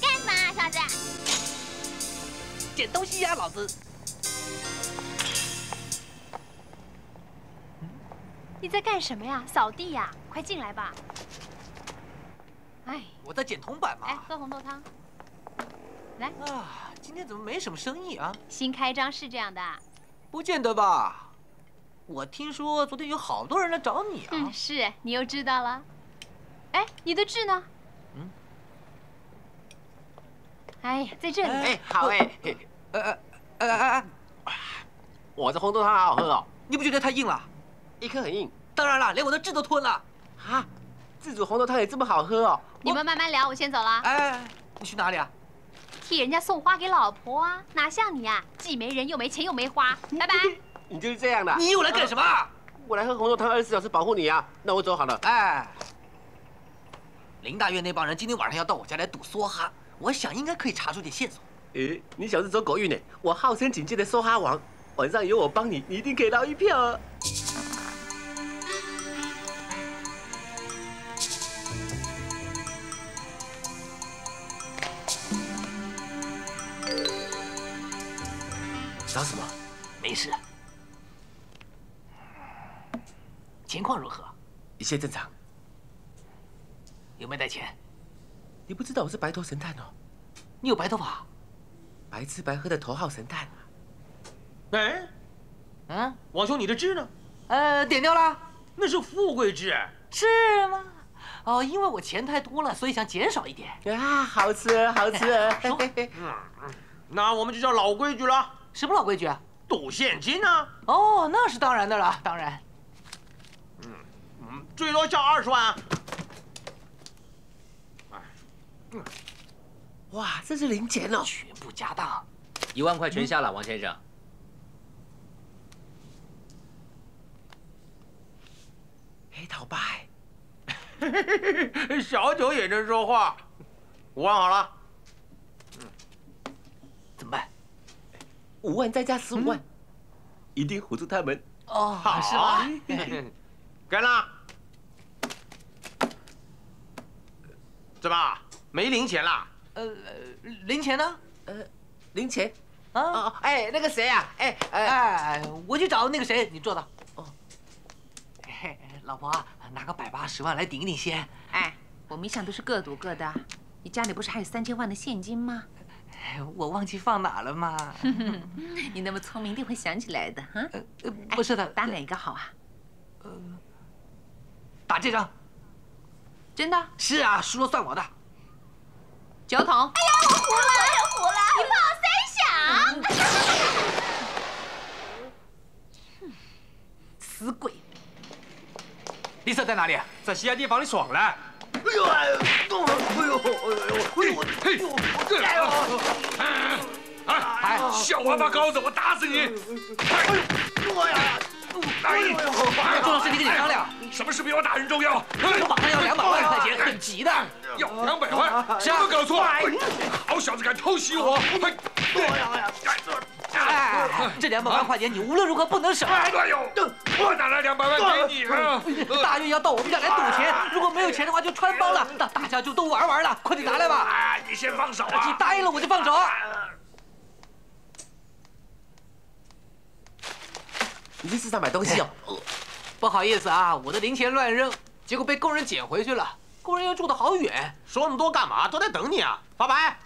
K: 干什么啊，小子？
M: 捡东西呀，老子！
A: 你在干什么呀？扫地呀！快进来吧。哎，
C: 我在捡铜板嘛。
A: 哎，喝红豆汤。来
C: 啊，今天怎么没什么生意啊？
A: 新开张是这样的。
C: 不见得吧？我听说昨天有好多人来找你啊。
A: 嗯，是你又知道了。哎，你的痣呢？嗯。哎呀，在这里。
D: 哎，好哎。呃呃呃呃呃。我这红豆汤好好喝哦。
C: 你不觉得太硬了？
D: 一颗很硬。
C: 当然了，连我的痣都吞了。
D: 啊，自煮红豆汤也这么好喝哦。
A: 你们慢慢聊，我先走了。
C: 哎，你去哪里啊？
A: 替人家送花给老婆啊，哪像你啊，既没人又没钱又没花。拜拜。
D: 你就是这样的。
C: 你又来干什么？
D: 我来喝红豆汤，二十四小时保护你啊。那我走好了。
C: 哎，林大院那帮人今天晚上要到我家来赌梭哈，我想应该可以查出点线索。
D: 诶，你小子走狗运呢？我号称警界的梭哈王，晚上有我帮你，你一定可以捞一票啊。找什么？
C: 没事。情况如何？
D: 一切正常。
C: 有没有带钱？
D: 你不知道我是白头神探哦。
C: 你有白头发？
D: 白吃白喝的头号神探。
C: 哎，
L: 嗯，王兄，你的痣呢？
C: 呃，点掉了。
L: 那是富贵痣。
C: 是吗？哦，因为我钱太多了，所以想减少一点。
D: 啊，好吃，好吃。
L: 嗯，那我们就叫老规矩了。
C: 什么老规矩啊？
L: 赌现金呢？
C: 哦，那是当然的了，当然。
L: 嗯嗯，最多下二十万。
D: 哇，这是零钱哦，
C: 全部家当，
G: 一万块全下了，王先生。
D: 黑桃八，
L: 小九也能说话。五万好了。
C: 嗯怎么办？
D: 五万再加十五万，一定唬住他们。
C: 哦，好是吗？
L: 干了。怎么没零钱啦？
C: 呃，零钱呢？
D: 呃，零钱？
C: 啊？
D: 哦，哎，那个谁啊？哎
C: 哎哎，我去找那个谁，你坐的。哦。老婆，拿个百八十万来顶一顶先。
I: 哎，我们一向都是各赌各的，你家里不是还有三千万的现金吗？
C: 我忘记放哪了嘛。
I: 你那么聪明，一定会想起来的。啊，
C: 不是的，
I: 打哪个好啊？
C: 呃，打这张。
I: 真的？
C: 是啊，输了算我的。
I: 酒桶。哎
K: 呀，我糊了，我糊了，你
I: 炮三响。死鬼！
C: 丽色在哪里？
M: 在西亚地房里爽了。
L: 哎呦哎呦！哎呦哎呦！
E: 嘿，哎呦！哎，小王八羔子，我打死你！
L: 哎呦，我呀！
C: 哎，重要事情跟你商量。
E: 什么事比我打人重要？
C: 我马上要两百万块钱，很急的。
E: 要两百万？有没有搞错？好小子敢偷袭我！
C: 哎，这两百万块钱你无论如何不能省。
E: 哎呦，我哪来两百万给你啊？
C: 大运要到我们家来赌钱，如果没有钱的话就穿帮了，大大家就都玩完了。快点拿来吧！
E: 哎，你先放手啊！
C: 你答应了我就放手。
D: 你去市场买东西哦。
C: 不好意思啊，我的零钱乱扔，结果被工人捡回去了。工人又住得好远，
L: 说那么多干嘛？都在等你啊！发牌，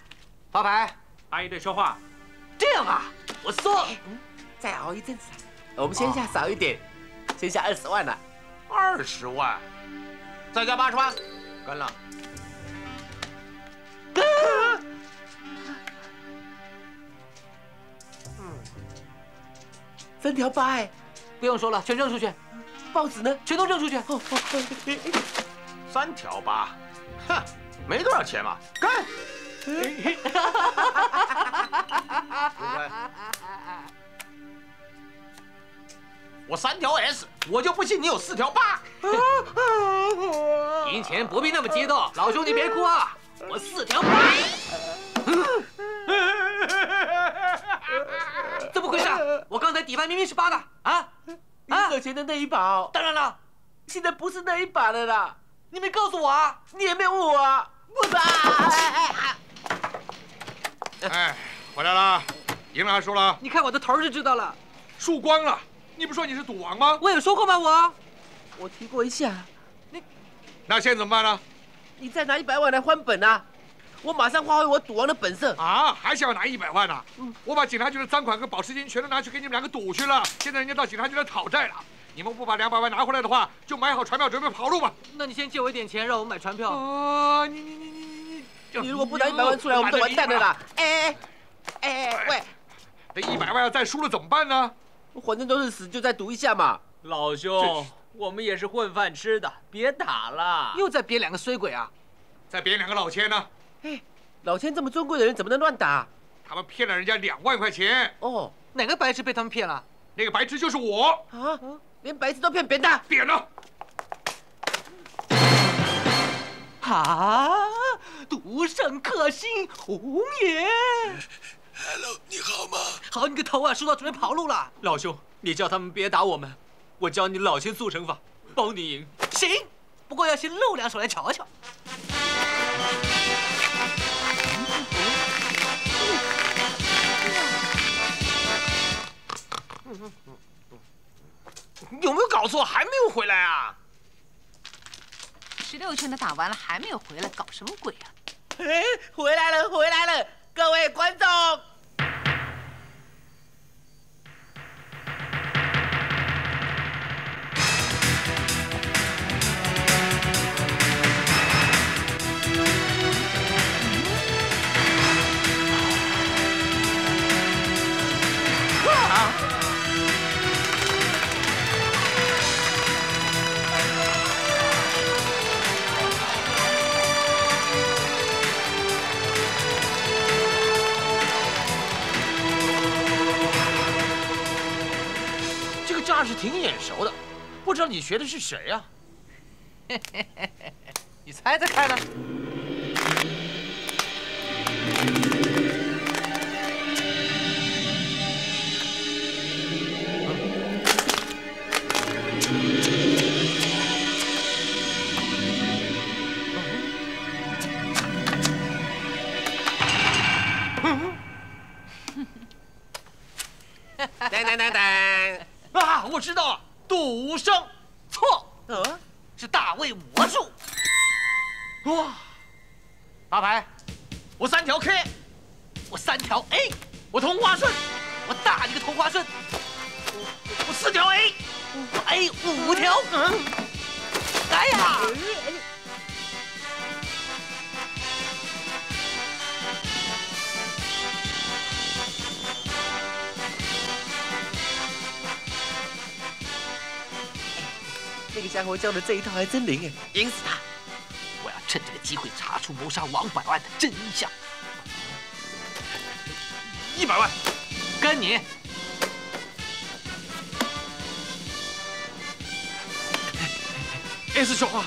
C: 发牌，
M: 阿姨对说话。
C: 这样啊，我说，
D: 再熬一阵子，我们先下少一点，先下二十万了。
L: 二十万，再加八十万，干了。
D: 三条八哎，
C: 不用说了，全扔出去。
D: 报纸呢？
C: 全都扔出去。
L: 三条八，哼，没多少钱嘛，干！我三条 S，我就不信你有四条八。
D: 赢钱不必那么激动，老兄你别哭啊，我四条八。怎么回事？我刚才底牌明明是八的啊！
C: 啊，可钱的那一把，
D: 当然了，
C: 现在不是那一把了啦。
D: 你没告诉我啊？
C: 你也没问我啊？我的。
E: 哎，回来了，赢了还输了？
C: 你看我的头就知道了，
E: 输光了。你不说你是赌王吗？
C: 我有说过吗？我，我提过一下。
E: 你，那现在怎么办呢？
D: 你再拿一百万来还本啊！我马上发挥我赌王的本色
E: 啊！还想要拿一百万呢？嗯，我把警察局的赃款跟保释金全都拿去给你们两个赌去了。现在人家到警察局来讨债了，你们不把两百万拿回来的话，就买好船票准备跑路吧。
C: 那你先借我一点钱，让我买船票。
E: 啊！你你你你你
D: 你！你如果不拿一百万出来，我们就完蛋了啦！哎哎哎喂！
E: 这一百万要再输了怎么办呢？
D: 反正都是死，就再赌一下嘛。
M: 老兄，我们也是混饭吃的，别打了。
C: 又在编两个衰鬼啊！
E: 再编两个老千呢？
D: 哎，老千这么尊贵的人，怎么能乱打？
E: 他们骗了人家两万块钱。
D: 哦，
C: 哪个白痴被他们骗了？
E: 那个白痴就是我
D: 啊！连白痴都骗，扁的，
E: 扁了。
C: 啊！赌圣克星红颜。
E: Hello，你好吗？
C: 好你个头啊！输到准备跑路了。
M: 老兄，你叫他们别打我们，我教你老千速成法，包你赢。
C: 行，不过要先露两手来瞧瞧。
L: 有没有搞错？还没有回来啊？
I: 十六圈都打完了，还没有回来，搞什么鬼啊？
D: 哎，回来了，回来了，各位观众。
L: 那是挺眼熟的，不知道你学的是谁呀？
C: 你猜猜看呢？
D: 这一套还真灵哎，赢死他！
C: 我要趁这个机会查出谋杀王百万的真相。
L: 一百万，
C: 跟你。
L: S 说话，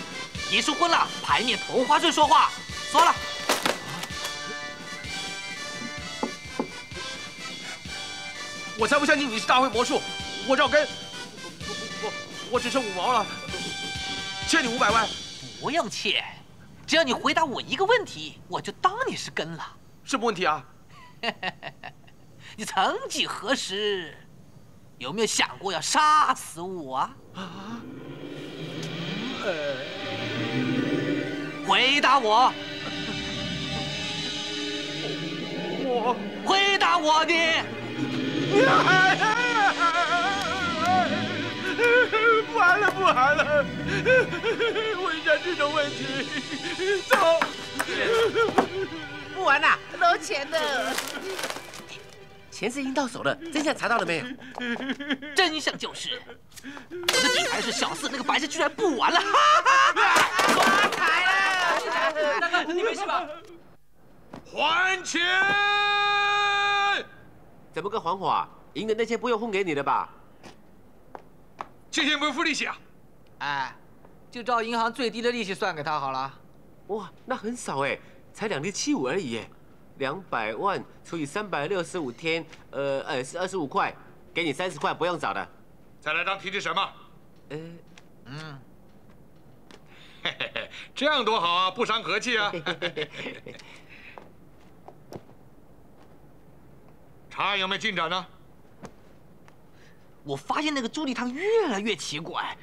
C: 你是昏了，牌面同花顺说话，说了。
L: 我才不相信你是大会魔术，我赵根。我只剩五毛了，欠你五百万。
C: 不用欠，只要你回答我一个问题，我就当你是跟了。
L: 什么问题啊？
C: 你曾几何时有没有想过要杀死我啊？呃，回答我。
L: 我
C: 回答我你。
L: 不玩了，不玩了！问一下这种问题，走！
D: 不玩了，捞钱的。钱是已经到手了，真相查到了没有？
C: 真相就是，我的底牌是小四，那个白痴居然不玩了。
N: 发财了！
M: 大哥，你没事吧？
E: 还钱！
D: 怎么个还法？赢的那些不用分给你了吧？
E: 谢谢不用付利息啊！
N: 哎，就照银行最低的利息算给他好了。
D: 哇，那很少哎，才两点七五而已哎。两百万除以三百六十五天，呃呃是二十五块，给你三十块，不用找的。
E: 再来张提提什么？呃，嗯，嘿嘿嘿，这样多好啊，不伤和气啊。查案有没有进展呢？
C: 我发现那个朱立堂越来越奇怪，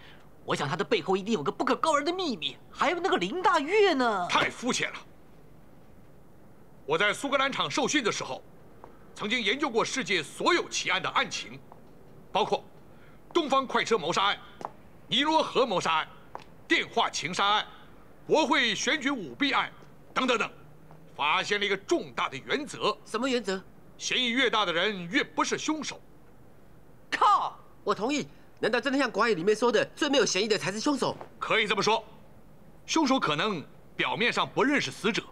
C: 我想他的背后一定有个不可告人的秘密。还有那个林大月呢？
E: 太肤浅了。我在苏格兰场受训的时候，曾经研究过世界所有奇案的案情，包括东方快车谋杀案、尼罗河谋杀案、电话情杀案、国会选举舞弊案等等等，发现了一个重大的原则。
D: 什么原则？
E: 嫌疑越大的人越不是凶手。
D: 靠！我同意。难道真的像广语里面说的，最没有嫌疑的才是凶手？
E: 可以这么说，凶手可能表面上不认识死者。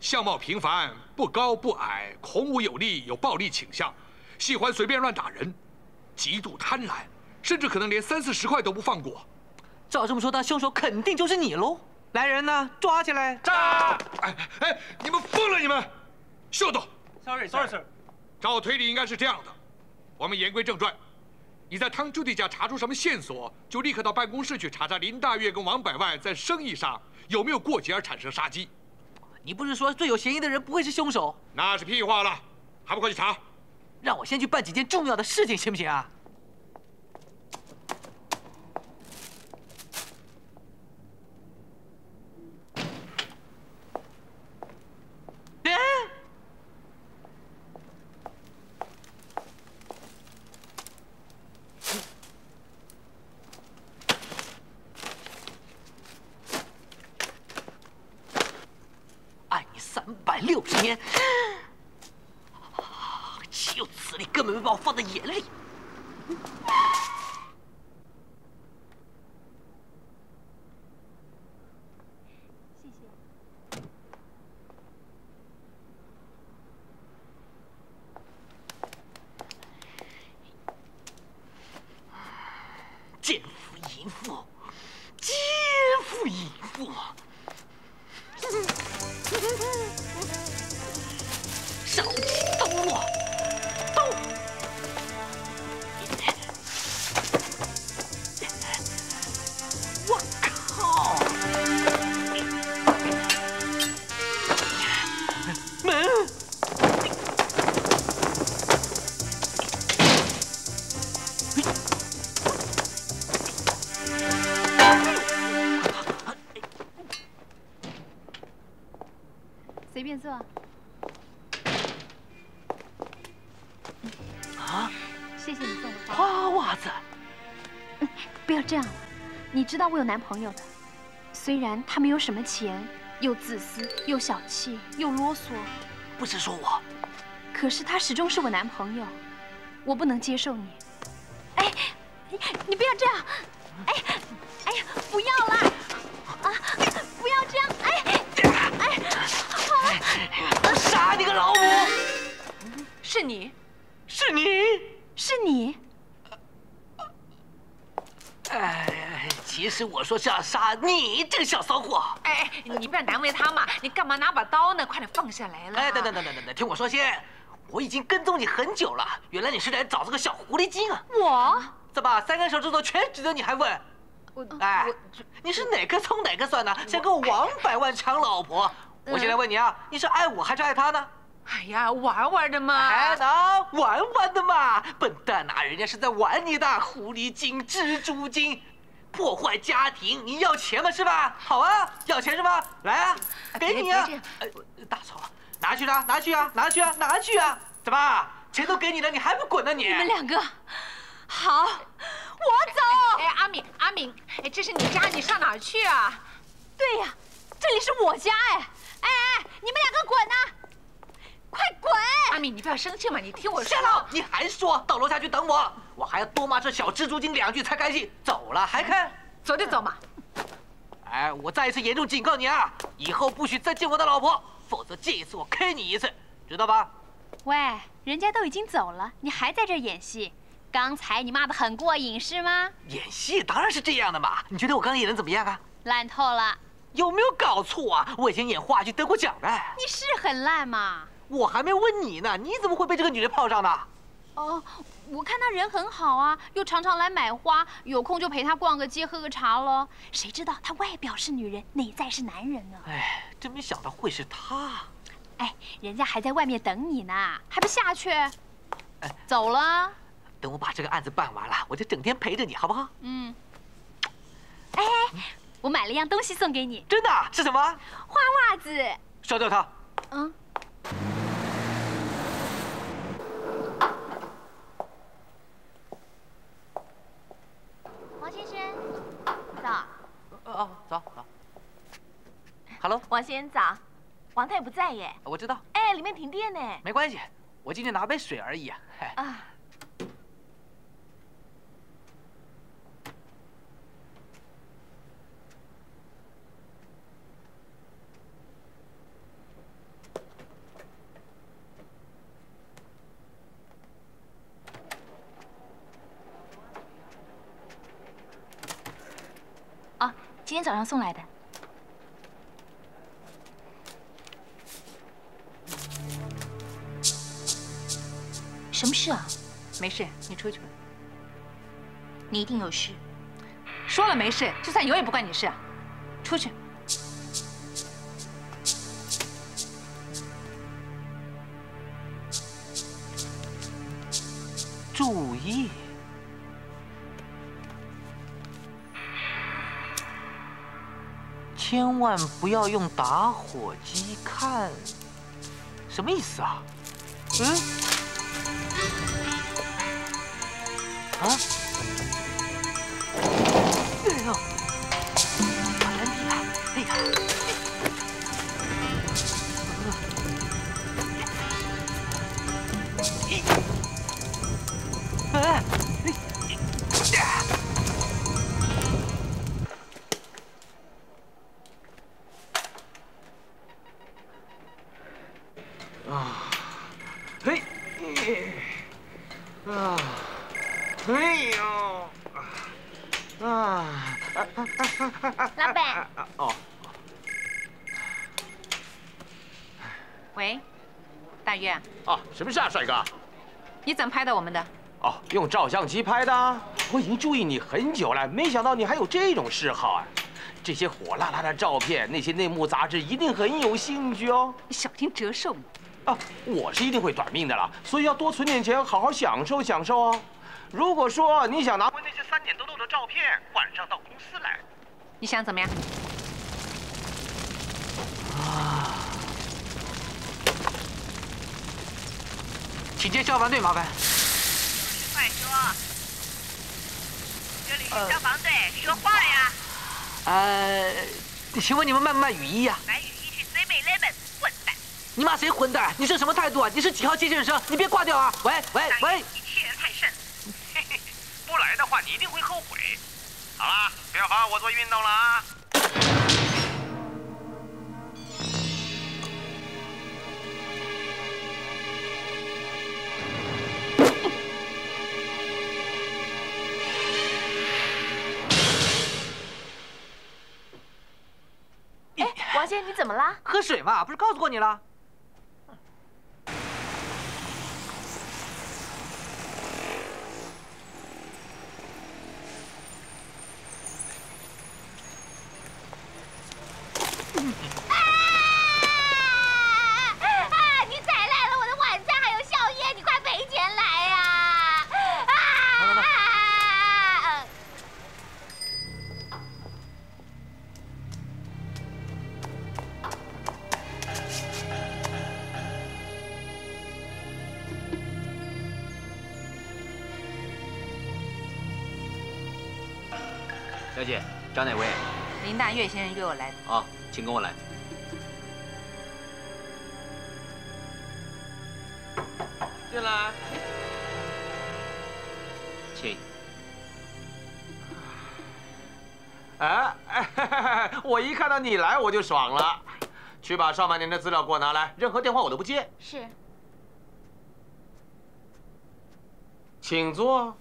E: 相貌平凡，不高不矮，孔武有力，有暴力倾向，喜欢随便乱打人，极度贪婪，甚至可能连三四十块都不放过。
C: 照这么说，那凶手肯定就是你喽！来人呐，抓起来！
E: 炸！哎哎，你们疯了！你们，秀逗
M: ！Sorry，Sorry，Sir。
E: 照推理应该是这样的，我们言归正传。你在汤朱迪家查出什么线索，就立刻到办公室去查查林大月跟王百万在生意上有没有过节而产生杀机。
C: 你不是说最有嫌疑的人不会是凶手？
E: 那是屁话了，还不快去查？
C: 让我先去办几件重要的事情，行不行啊？
A: 坐。谢谢你送的
C: 花袜子。
A: 不要这样了，你知道我有男朋友的，虽然他没有什么钱，又自私又小气又啰嗦。
C: 不是说我，
A: 可是他始终是我男朋友，我不能接受你。哎，你不要这样！
C: 杀你个老母！
I: 是你，
C: 是你。
A: 是你，
C: 哎，其实我说是要杀你这个小骚货。
I: 哎，你不要难为他嘛，你干嘛拿把刀呢？快点放下来了。
C: 哎，等等等等等等，听我说先，我已经跟踪你很久了，原来你是来找这个小狐狸精啊。
A: 我
C: 怎么三根手指头全指着你还问？我哎，你是哪颗葱哪颗蒜呢？想跟王百万抢老婆？我现在问你啊，你是爱我还是爱他呢？
I: 哎呀，玩玩的嘛，
C: 还能玩玩的嘛？笨蛋呐，人家是在玩你的狐狸精、蜘蛛精，破坏家庭，你要钱吗？是吧？好啊，要钱是吧？来啊，给你啊！大嫂，拿去啊，拿去啊，拿去啊，拿去啊！怎么，钱都给你了，你还不滚呢？你
A: 你们两个，好，我走。
I: 哎，阿敏，阿敏，哎，这是你家，你上哪儿去啊？
A: 对呀，这里是我家，哎，哎哎，你们两个滚呐！
I: 快滚！阿敏，你不要生气嘛，你听我说。
C: 夏老，你还说到楼下去等我，我还要多骂这小蜘蛛精两句才开心。走了还看？
I: 走就走嘛。
C: 哎，我再一次严重警告你啊，以后不许再见我的老婆，否则见一次我 K 你一次，知道吧？
A: 喂，人家都已经走了，你还在这演戏？刚才你骂的很过瘾是吗？
C: 演戏当然是这样的嘛。你觉得我刚刚演的怎么样啊？
A: 烂透了。
C: 有没有搞错啊？我以前演话剧得过奖的。
A: 你是很烂嘛？
C: 我还没问你呢，你怎么会被这个女人泡上的？
A: 哦，我看他人很好啊，又常常来买花，有空就陪他逛个街、喝个茶喽。谁知道他外表是女人，内在是男人呢？
C: 哎，真没想到会是他。
A: 哎，人家还在外面等你呢，还不下去？走了。
C: 等我把这个案子办完了，我就整天陪着你，好不好？
A: 嗯。哎，我买了一样东西送给你。
C: 真的？是什么？
A: 花袜子。
C: 烧掉它。
A: 嗯。王先生，
J: 早。
C: 哦，早早。Hello，
J: 王先生早。王太不在耶。
C: 我知道。
J: 哎，里面停电呢。
C: 没关系，我进去拿杯水而已啊。
J: 啊。今天早上送来的。什么事啊？
I: 没事，你出去吧。
J: 你一定有事。
I: 说了没事，就算有也不关你事啊。出去。
C: 注意。千万不要用打火机看，什么意思啊？嗯？啊？
L: 照相机拍的。我已经注意你很久了，没想到你还有这种嗜好啊！这些火辣辣的照片，那些内幕杂志一定很有兴趣哦。
I: 你小心折寿！
L: 啊，我是一定会短命的了，所以要多存点钱，好好享受享受哦。如果说你想拿回那些三点豆豆的照片，晚上到公司来。
I: 你想怎么样？
C: 啊！请接消防队，麻烦。
O: 快说，消防队，说话呀。
C: 呃，请问你们卖不卖雨衣呀？
O: 买雨衣去 Seven Eleven，混蛋！
C: 你骂谁混蛋？你是什么态度啊？你是几号接线生？你别挂掉啊！喂喂喂！
O: 你欺人太甚！
P: 嘿嘿，不来的话你一定会后悔。好了，不要妨碍我做运动了啊！
C: 喝水嘛，不是告诉过你了？
I: 岳先生约我来的。
G: 哦，请跟我来。
L: 进来，
D: 请。
L: 哎哎，我一看到你来我就爽了。去把上半年的资料给我拿来，任何电话我都不接。
A: 是。
L: 请坐。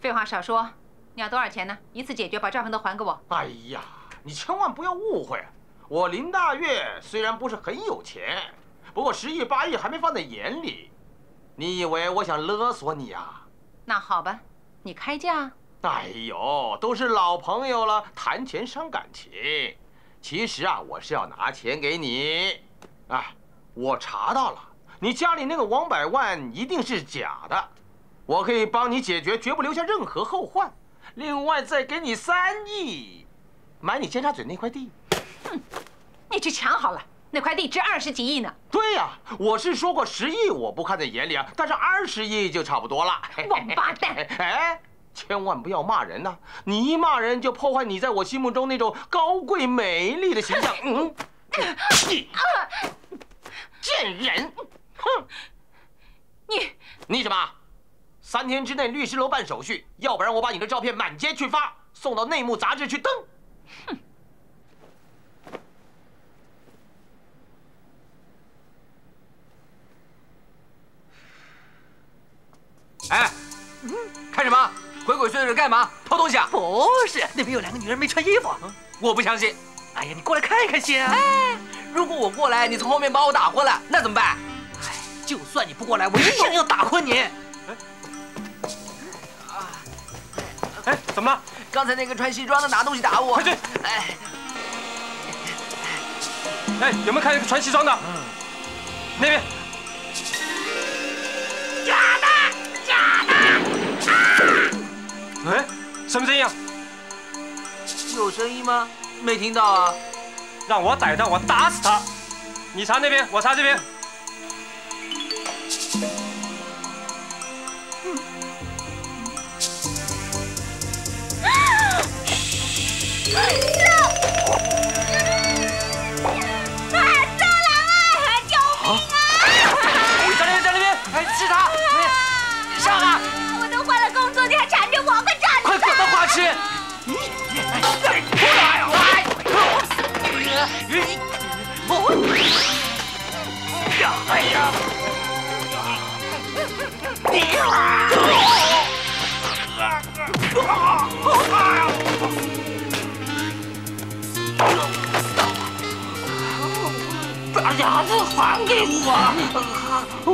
I: 废话少说，你要多少钱呢？一次解决，把账本都还给我。
L: 哎呀，你千万不要误会，我林大月虽然不是很有钱，不过十亿八亿还没放在眼里。你以为我想勒索你啊？
I: 那好吧，你开价。
L: 哎呦，都是老朋友了，谈钱伤感情。其实啊，我是要拿钱给你。哎，我查到了，你家里那个王百万一定是假的。我可以帮你解决，绝不留下任何后患。另外再给你三亿，买你尖沙咀那块地。
I: 哼，你去抢好了，那块地值二十几亿呢。
L: 对呀，我是说过十亿我不看在眼里啊，但是二十亿就差不多了。
I: 王八蛋！
L: 哎，千万不要骂人呐！你一骂人就破坏你在我心目中那种高贵美丽的形象。嗯，你贱人！哼，
I: 你
L: 你什么？三天之内律师楼办手续，要不然我把你的照片满街去发，送到内幕杂志去登。哼！
H: 哎，看什么？鬼鬼祟祟干嘛？偷东西啊？
C: 不是，那边有两个女人没穿衣服。
H: 我不相信。
C: 哎呀，你过来看看先啊！
H: 哎，如果我过来，你从后面把我打昏了，那怎么办？
C: 哎，就算你不过来，我一样要打昏你。
H: 怎么了？刚才那个穿西装的拿东西打我。
M: 快去！哎，哎，有没有看见穿西装的？嗯，那边。
Q: 假的，假的！啊！
M: 哎，什么声音啊？
H: 有声音吗？没听到啊。
M: 让我逮到，我打死他。你查那边，我查这边。
H: 滚吧，花痴！出来！哎呀！
Q: 把牙子还给我！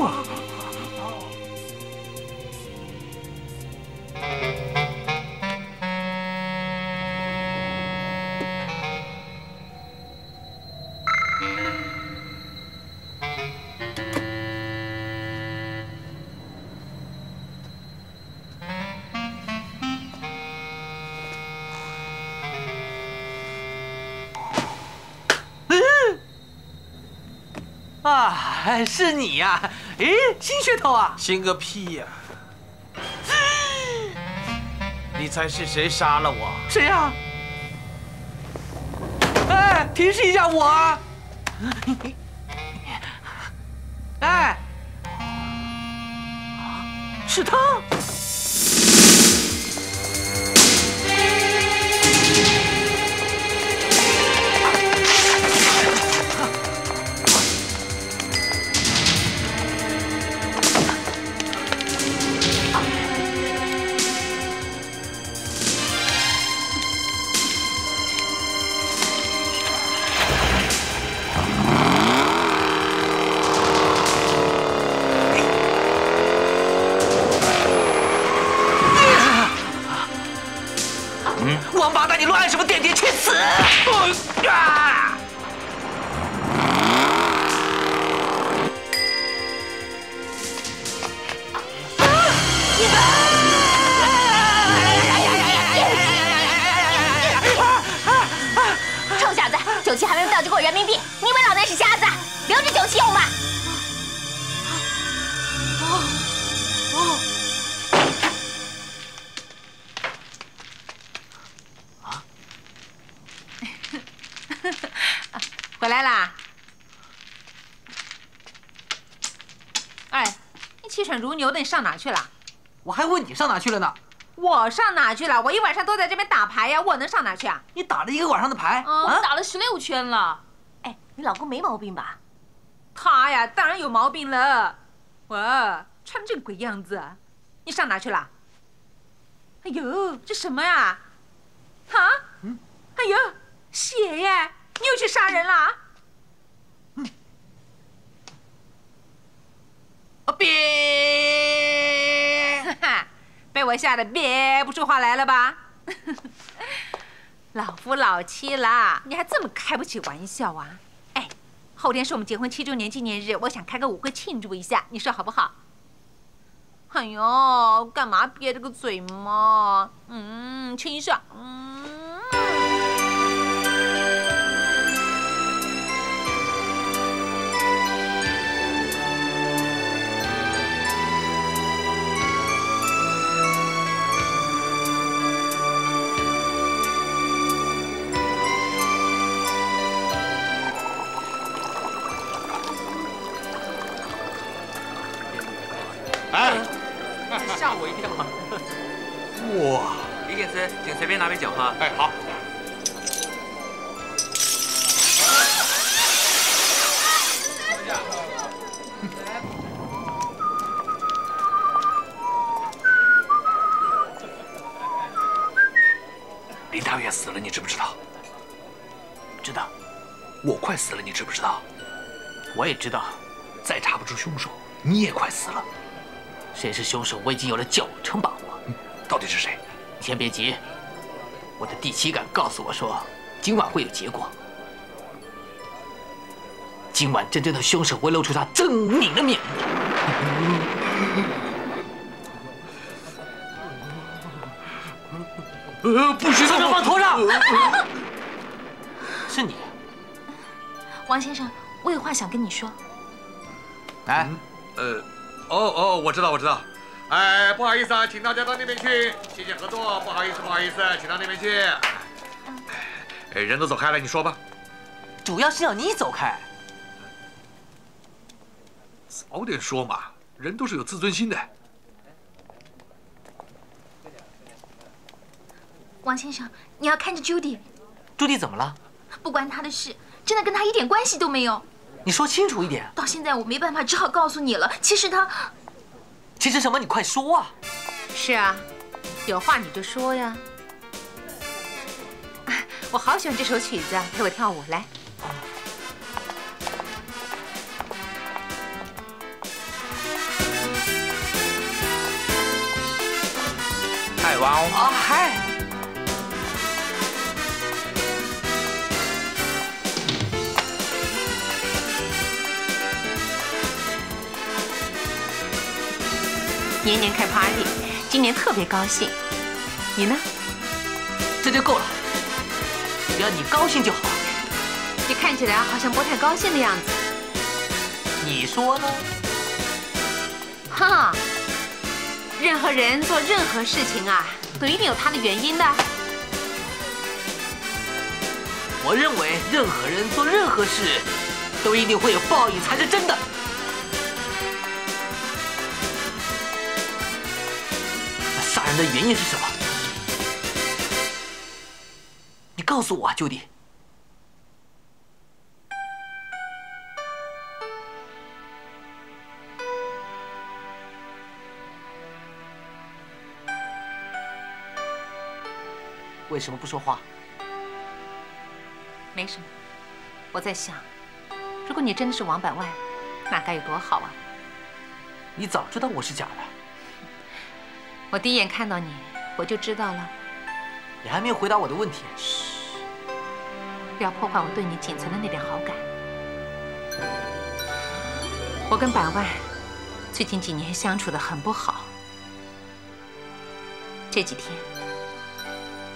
C: 啊，是你呀！哎，新噱头啊！
L: 新个屁呀！你猜是谁杀了我？
C: 谁呀？哎，提示一下我啊！哎，是他。
J: 民币！你以为老娘是瞎子？留着酒气用吧。
I: 回来啦！哎，你气喘如牛的，你上哪去了？
C: 我还问你上哪去了呢？
I: 我上哪去了？我一晚上都在这边打牌呀，我能上哪去啊？
C: 你打了一个晚上的牌，
R: 我
C: 啊？
R: 打了十六圈了。哎，你老公没毛病吧？
I: 他呀，当然有毛病了。哇，穿这个鬼样子，你上哪去了？哎呦，这什么呀？啊？哎呦，血耶！你又去杀人了？
C: 啊别！
I: 哈哈，被我吓得憋不出话来了吧？老夫老妻啦，你还这么开不起玩笑啊？后天是我们结婚七周年纪念日，我想开个舞会庆祝一下，你说好不好？哎呦，干嘛憋着个嘴嘛？嗯，亲一下，嗯。
G: 哎，吓我一跳！
E: 哇，
G: 李检司，请随便拿杯酒喝。
E: 哎，好。
S: 林大元死了，你知不知道？
C: 知道，
S: 我快死了，你知不知道？
C: 我也知道，
S: 再查不出凶手，你也快死了。
C: 谁是凶手，我已经有了九成把握。
S: 到底是谁？
C: 你先别急，我的第七感告诉我说，今晚会有结果。今晚真正的凶手会露出他狰狞的面目。
S: 呃，不许
C: 把往头上！是你，
J: 王先生，我有话想跟你说。
C: 来，
E: 呃，哦哦，我知道我知道。哎，不好意思啊，请大家到那边去，谢谢合作。不好意思不好意思，请到那边去。哎，人都走开了，你说吧。
C: 主要是要你走开。
E: 早点说嘛，人都是有自尊心的。
J: 王先生，你要看着 Judy，
C: 朱迪怎么了？
J: 不关他的事，真的跟他一点关系都没有。
C: 你说清楚一点。
J: 到现在我没办法，只好告诉你了。其实他，
C: 其实什么？你快说啊！
I: 是啊，有话你就说呀。我好喜欢这首曲子啊，陪我跳舞来。
C: 海王啊嗨！
I: 年年开 party，今年特别高兴。你呢？
C: 这就够了，只要你高兴就好。
I: 你看起来好像不太高兴的样子。
C: 你说呢？
I: 哈，任何人做任何事情啊，都一定有他的原因的。
C: 我认为任何人做任何事，都一定会有报应才是真的。的原因是什么？你告诉我啊，丘迪。为什么不说话？
I: 没什么，我在想，如果你真的是王百万，那该有多好啊！
C: 你早知道我是假的，
I: 我第一眼看到你，我就知道了。
C: 你还没有回答我的问题。
I: 嘘，不要破坏我对你仅存的那点好感。我跟百万最近几年相处的很不好，这几天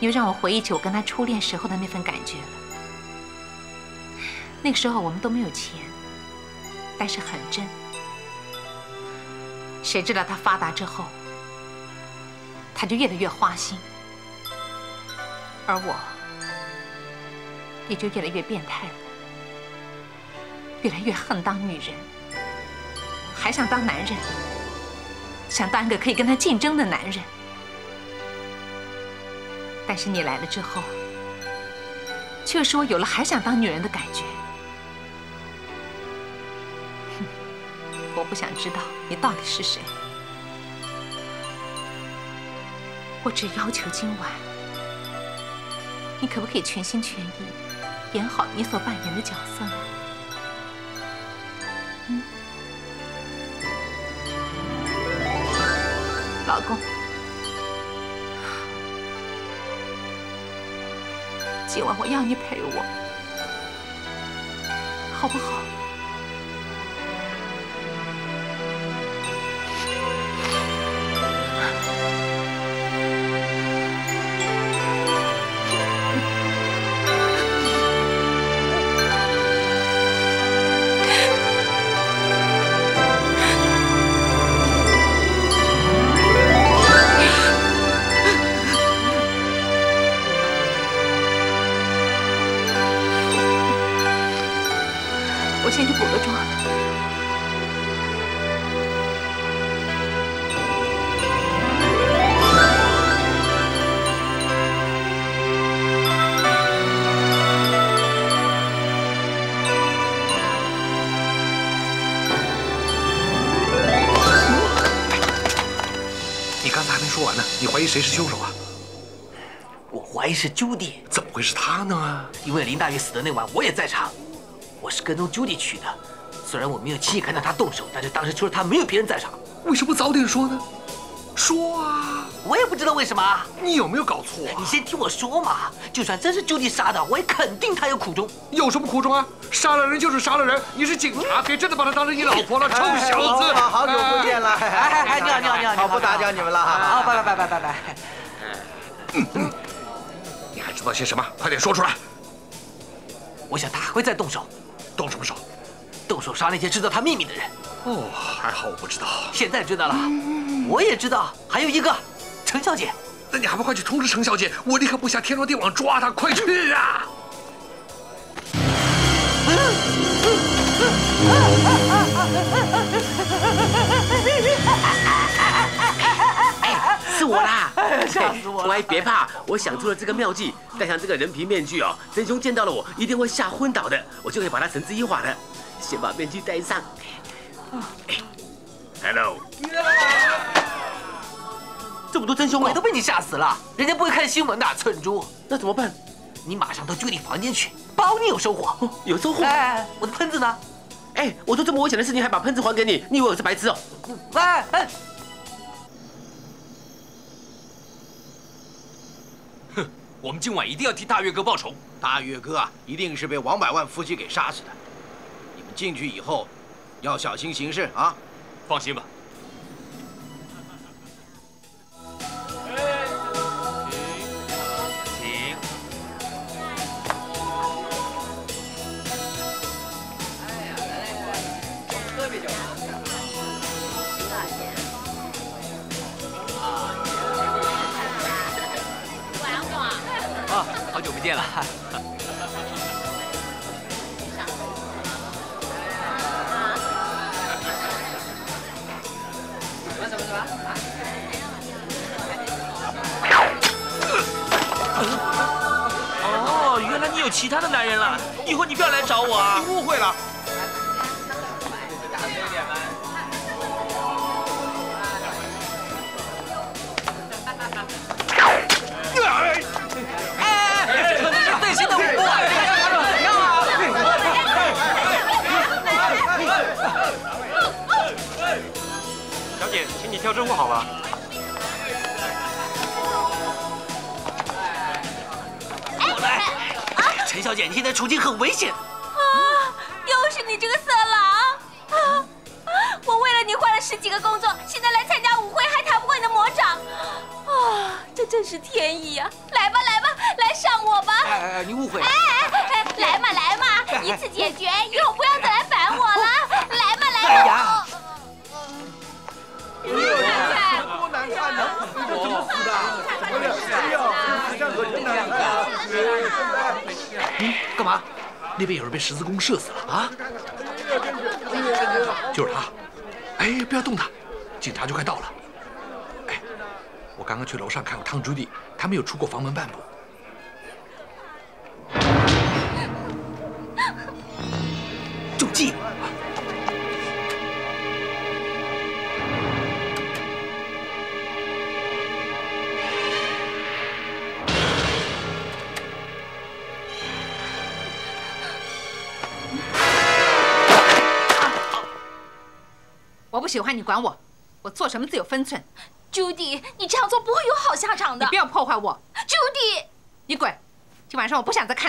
I: 又让我回忆起我跟他初恋时候的那份感觉了。那个时候我们都没有钱，但是很真。谁知道他发达之后，他就越来越花心，而我也就越来越变态了，越来越恨当女人，还想当男人。想当一个可以跟他竞争的男人。但是你来了之后，却使我有了还想当女人的感觉。哼，我不想知道你到底是谁，我只要求今晚，你可不可以全心全意演好你所扮演的角色呢？嗯，老公。今晚我要你陪我，好不好？
E: 怀疑是
C: 朱迪，
E: 怎么会是他呢？
C: 因为林大玉死的那晚我也在场，我是跟踪朱迪去的。虽然我没有亲眼看到他动手，但是当时除了他没有别人在场。
E: 为什么早点说呢？说啊！
C: 我也不知道为什么。
E: 你有没有搞错、啊？
C: 你先听我说嘛。就算真是朱迪杀的，我也肯定他有苦衷。
E: 有什么苦衷啊？杀了人就是杀了人，你是警察，别真的把他当成你老婆了，臭小子！
G: 好好久不见了，
C: 哎哎哎，你好你好你好，
G: 好不打搅你们了哈。
C: 好，拜拜拜拜拜拜。
E: 知道些什么？快点说出来！
C: 我想他还会再动手。
E: 动什么手？
C: 动手杀那些知道他秘密的人。
E: 哦，还好我不知道。
C: 现在知道了，我也知道，还有一个，程小姐。
E: 那你还不快去通知程小姐？我立刻布下天罗地网抓他，快去啊！
D: 是 我啦！
C: 吓死我了！
D: 喂，别怕，我想出了这个妙计，戴上这个人皮面具哦，真凶见到了我一定会吓昏倒的，我就可以把他绳之以法了。先把面具戴上。Hello。这么多真凶
C: 我都被你吓死了，人家不会看新闻的，蠢猪。
D: 那怎么办？
C: 你马上到就地房间去，包你有收获。
D: 哦、有收获？
C: 哎，我的喷子呢？
D: 哎，我做这么危险的事情还把喷子还给你，你以为我是白痴哦？
C: 喂哎。
J: 我们今晚一定要替大月哥报仇。
G: 大月哥啊，一定是被王百万夫妻给杀死的。你们进去以后，要小心行事啊。
J: 放心吧。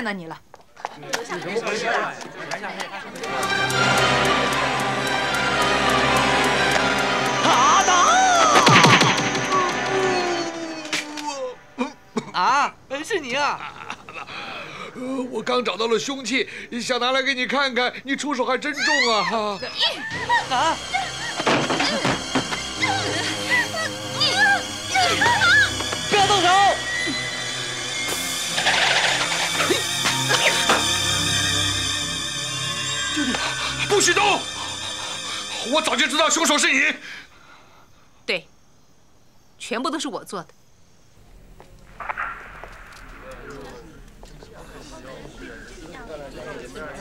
G: 看
E: 到
I: 你了。
C: 啊，是你啊！
E: 呃，我刚找到了凶器，想拿来给你看看。你出手还真重啊！哈。
C: 啊！不要动手！
E: 不许动！我早就知道凶手是你。
I: 对，全部都是我做的。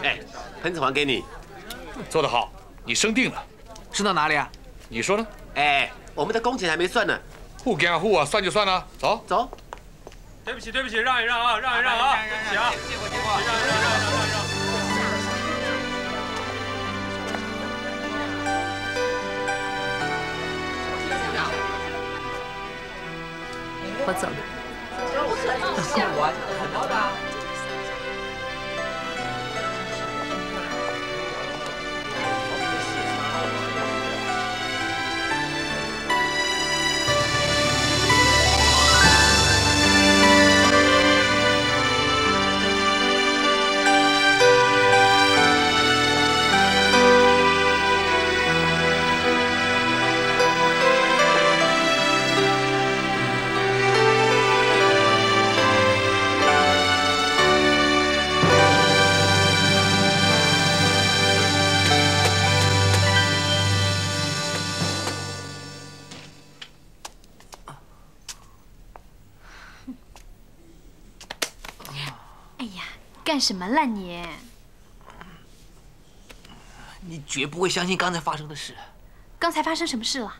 D: 哎，喷子还给你。
E: 做得好，你生定了。
C: 升到哪里啊？
E: 你说呢？
D: 哎，我们的工钱还没算呢。
E: 互干互啊，算就算了。走
D: 走。
M: 对不起，对不起，让一让啊，让一让啊，对不起啊，
C: 借过借过，
M: 让一让，让一让，让
I: 我走了。
A: 干什么啦你？
C: 你绝不会相信刚才发生的事。
A: 刚才发生什么事了？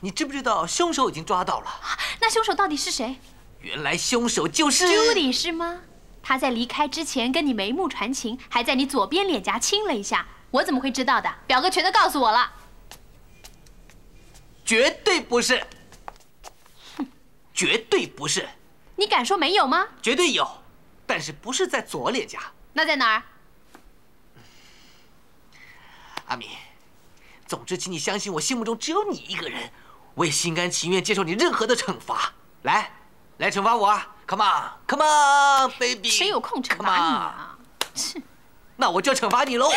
C: 你知不知道凶手已经抓到了？
A: 那凶手到底是谁？
C: 原来凶手就是
A: 朱迪是吗？他在离开之前跟你眉目传情，还在你左边脸颊亲了一下。我怎么会知道的？表哥全都告诉我了。
C: 绝对不是，绝对不是。
A: 你敢说没有吗？
C: 绝对有，但是不是在左脸颊。
A: 那在哪儿？
C: 阿米，总之，请你相信我，心目中只有你一个人，我也心甘情愿接受你任何的惩罚。来，来惩罚我啊！Come on，Come on，baby。
A: 谁有空惩罚你啊？
C: 切，那我就惩罚你喽。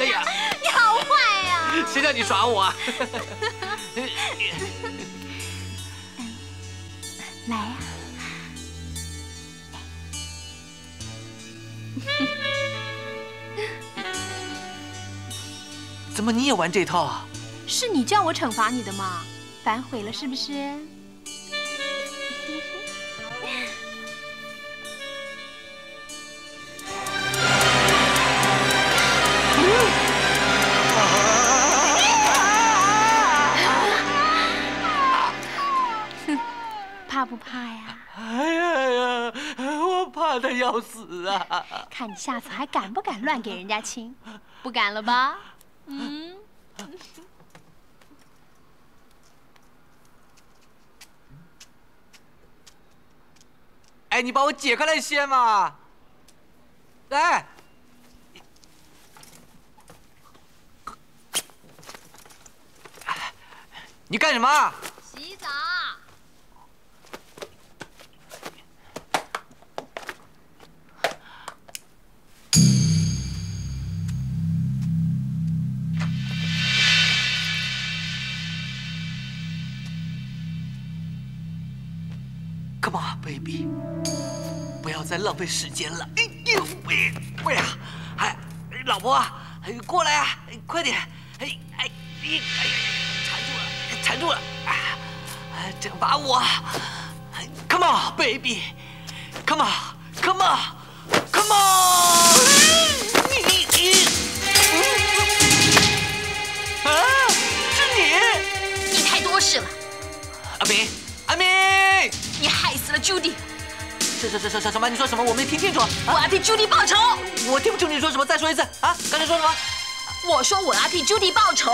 A: 哎呀，你好坏呀！
C: 谁叫你耍我啊？
A: 来呀！
C: 怎么你也玩这套啊？
A: 是你叫我惩罚你的嘛？反悔了是不是？
C: 要死啊！
A: 看你下次还敢不敢乱给人家亲？不敢了吧？嗯。
C: 哎，你把我解开来些嘛！来，你干什么？
A: 洗澡。
C: Baby，不要再浪费时间了。哎呦喂，喂呀，哎，老婆，过来呀，快点！哎哎。咦，哎呀，缠住了，缠住了，啊，这把我，Come on baby，Come on，Come on，Come on，你你，啊，是你，
J: 你太多事了，
C: 阿明，阿明，
J: 你害死了 Judy。
C: 什什什什什什么？你说什么？我没听清楚。
J: 我要替 Judy 报仇。
C: 我听不清你说什么，再说一次啊！刚才说什么？
J: 我说我要替 Judy 报仇。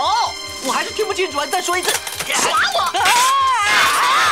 C: 我还是听不清楚啊！再说一次。
J: 耍我！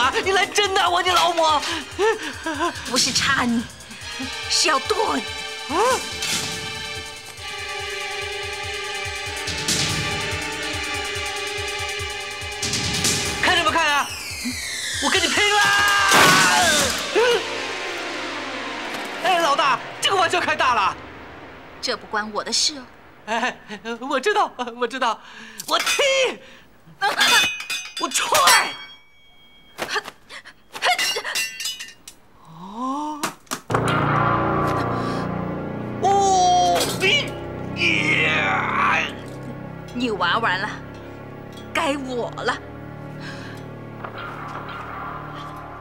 J: 啊？你
C: 来真的，我你老母！
J: 不是插你，是要剁你。
C: 看什么看啊？我跟你拼了！哎，老大，这个玩笑开大了。
J: 这不关我的事哦。
C: 哎，我知道，我知道，我踢，我踹。
J: 该我了。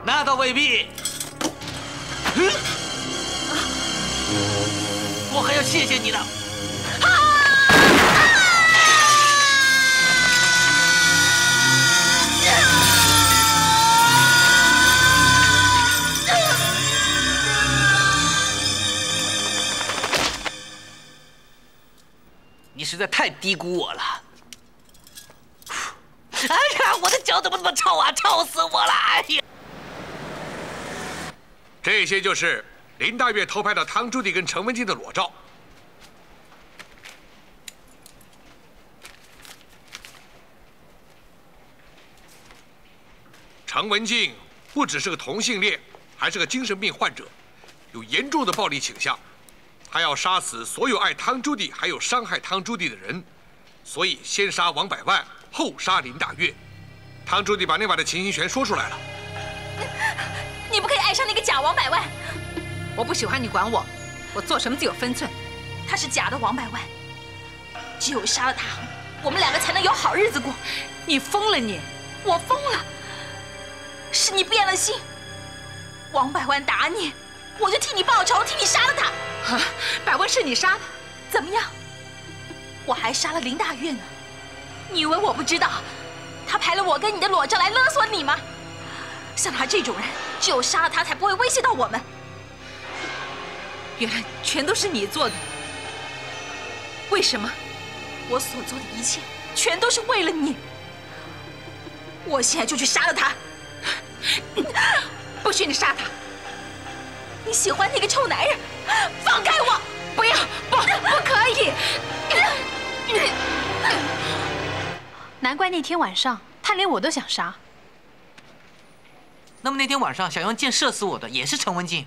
C: 那倒未必。我还要谢谢你呢。你实在太低估我了。哎呀，我的脚怎么这么臭啊！臭死我了！哎呀，
E: 这些就是林大月偷拍的汤朱棣跟陈文静的裸照。陈文静不只是个同性恋，还是个精神病患者，有严重的暴力倾向。他要杀死所有爱汤朱棣还有伤害汤朱棣的人，所以先杀王百万，后杀林大月。汤朱棣把那晚的情形全说出来了。
J: 你不可以爱上那个假王百万。
I: 我不喜欢你管我，我做什么自有分寸。
J: 他是假的王百万，只有杀了他，我们两个才能有好日子过。
I: 你疯了你！
J: 我疯了，是你变了心。王百万打你，我就替你报仇，替你杀了他。
I: 啊，百万是你杀的，
J: 怎么样？我还杀了林大月呢。你以为我不知道？他拍了我跟你的裸照来勒索你吗？像他这种人，只有杀了他才不会威胁到我们。
I: 原来全都是你做的，为什么？
J: 我所做的一切全都是为了你。我现在就去杀了他。
I: 不许你杀他！
J: 你喜欢那个臭男人？放开我！
I: 不要，不，不可以！
A: 难怪那天晚上他连我都想杀。
C: 那么那天晚上想用箭射死我的也是陈文静。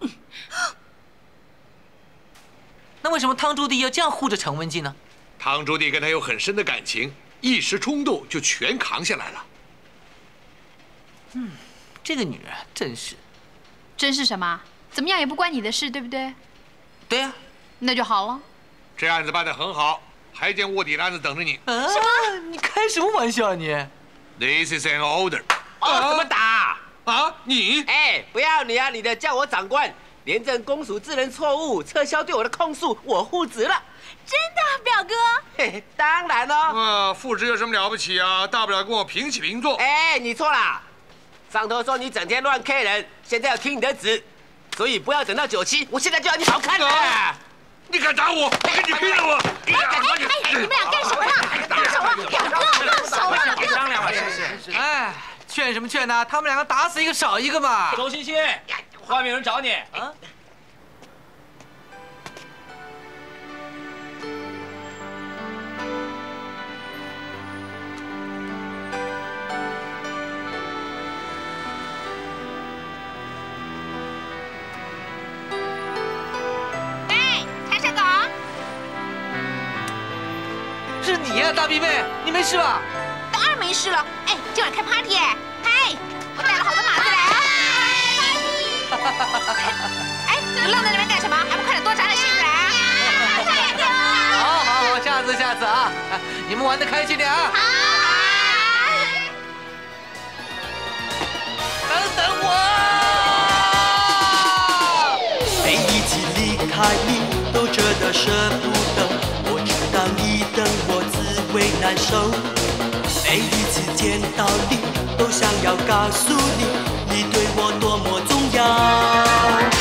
C: 那为什么汤朱棣要这样护着陈文静呢？
E: 汤朱棣跟他有很深的感情，一时冲动就全扛下来了。
C: 嗯，这个女人真是。
A: 真是什么？怎么样也不关你的事，对不对？
C: 对呀。
A: 那就好了。
E: 这案子办得很好，还一件卧底案子等着你。
C: 什么？你开什么玩笑啊你
E: ？This is an order。
D: 哦，怎么打？
E: 啊，你？
D: 哎，不要你啊！你的叫我长官。廉政公署自认错误，撤销对我的控诉，我复职了。
J: 真的，表哥？
D: 嘿，当然喽。
E: 啊，复职有什么了不起啊？大不了跟我平起平坐。
D: 哎，你错了。上头说你整天乱 K 人，现在要听你的旨，所以不要等到九七，我现在就要你好看了。
E: 你敢打我，我跟你拼了！我。
J: 哎哎哎！你们俩干什么呢？放手啊，表哥，放手啊！
G: 商量吧，是是是。
C: 哎，劝什么劝呢？他们两个打死一个少一个嘛。
G: 周欣欣。外面有人找你啊！
C: 呀，大逼妹，你没事吧？
I: 当然没事了。哎，今晚开 party 哎！嗨，我带了好多马子来啊！哎，你愣在那边干什么？还不快点多长点性子来啊！
C: 好好好，下次下次啊，你们玩的开心点啊！好等等我！
T: 每一次离开你手。每一次见到你都想要告诉你，你对我多么重要。